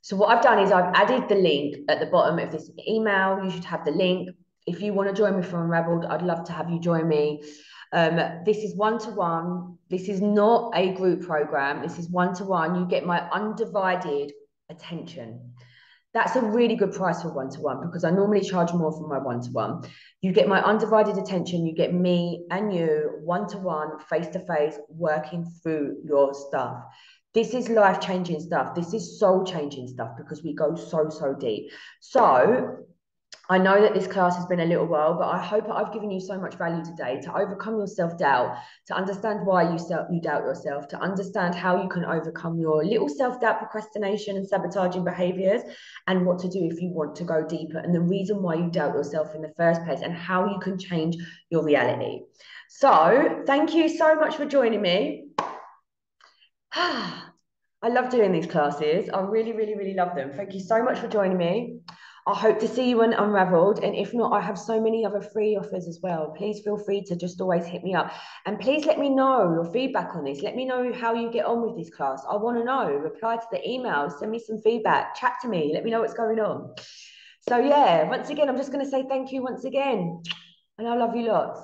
So what I've done is I've added the link at the bottom of this email. You should have the link. If you want to join me for Unraveled, I'd love to have you join me. Um, this is one to one. This is not a group program. This is one to one. You get my undivided attention. That's a really good price for one to one because I normally charge more for my one to one. You get my undivided attention, you get me and you one to one, face to face, working through your stuff. This is life changing stuff. This is soul changing stuff because we go so, so deep. So, I know that this class has been a little while, but I hope I've given you so much value today to overcome your self doubt, to understand why you self, you doubt yourself, to understand how you can overcome your little self doubt, procrastination, and sabotaging behaviors, and what to do if you want to go deeper, and the reason why you doubt yourself in the first place, and how you can change your reality. So, thank you so much for joining me. I love doing these classes. I really, really, really love them. Thank you so much for joining me. I hope to see you on Unraveled. And if not, I have so many other free offers as well. Please feel free to just always hit me up. And please let me know your feedback on this. Let me know how you get on with this class. I want to know. Reply to the email, send me some feedback, chat to me, let me know what's going on. So, yeah, once again, I'm just going to say thank you once again. And I love you lots.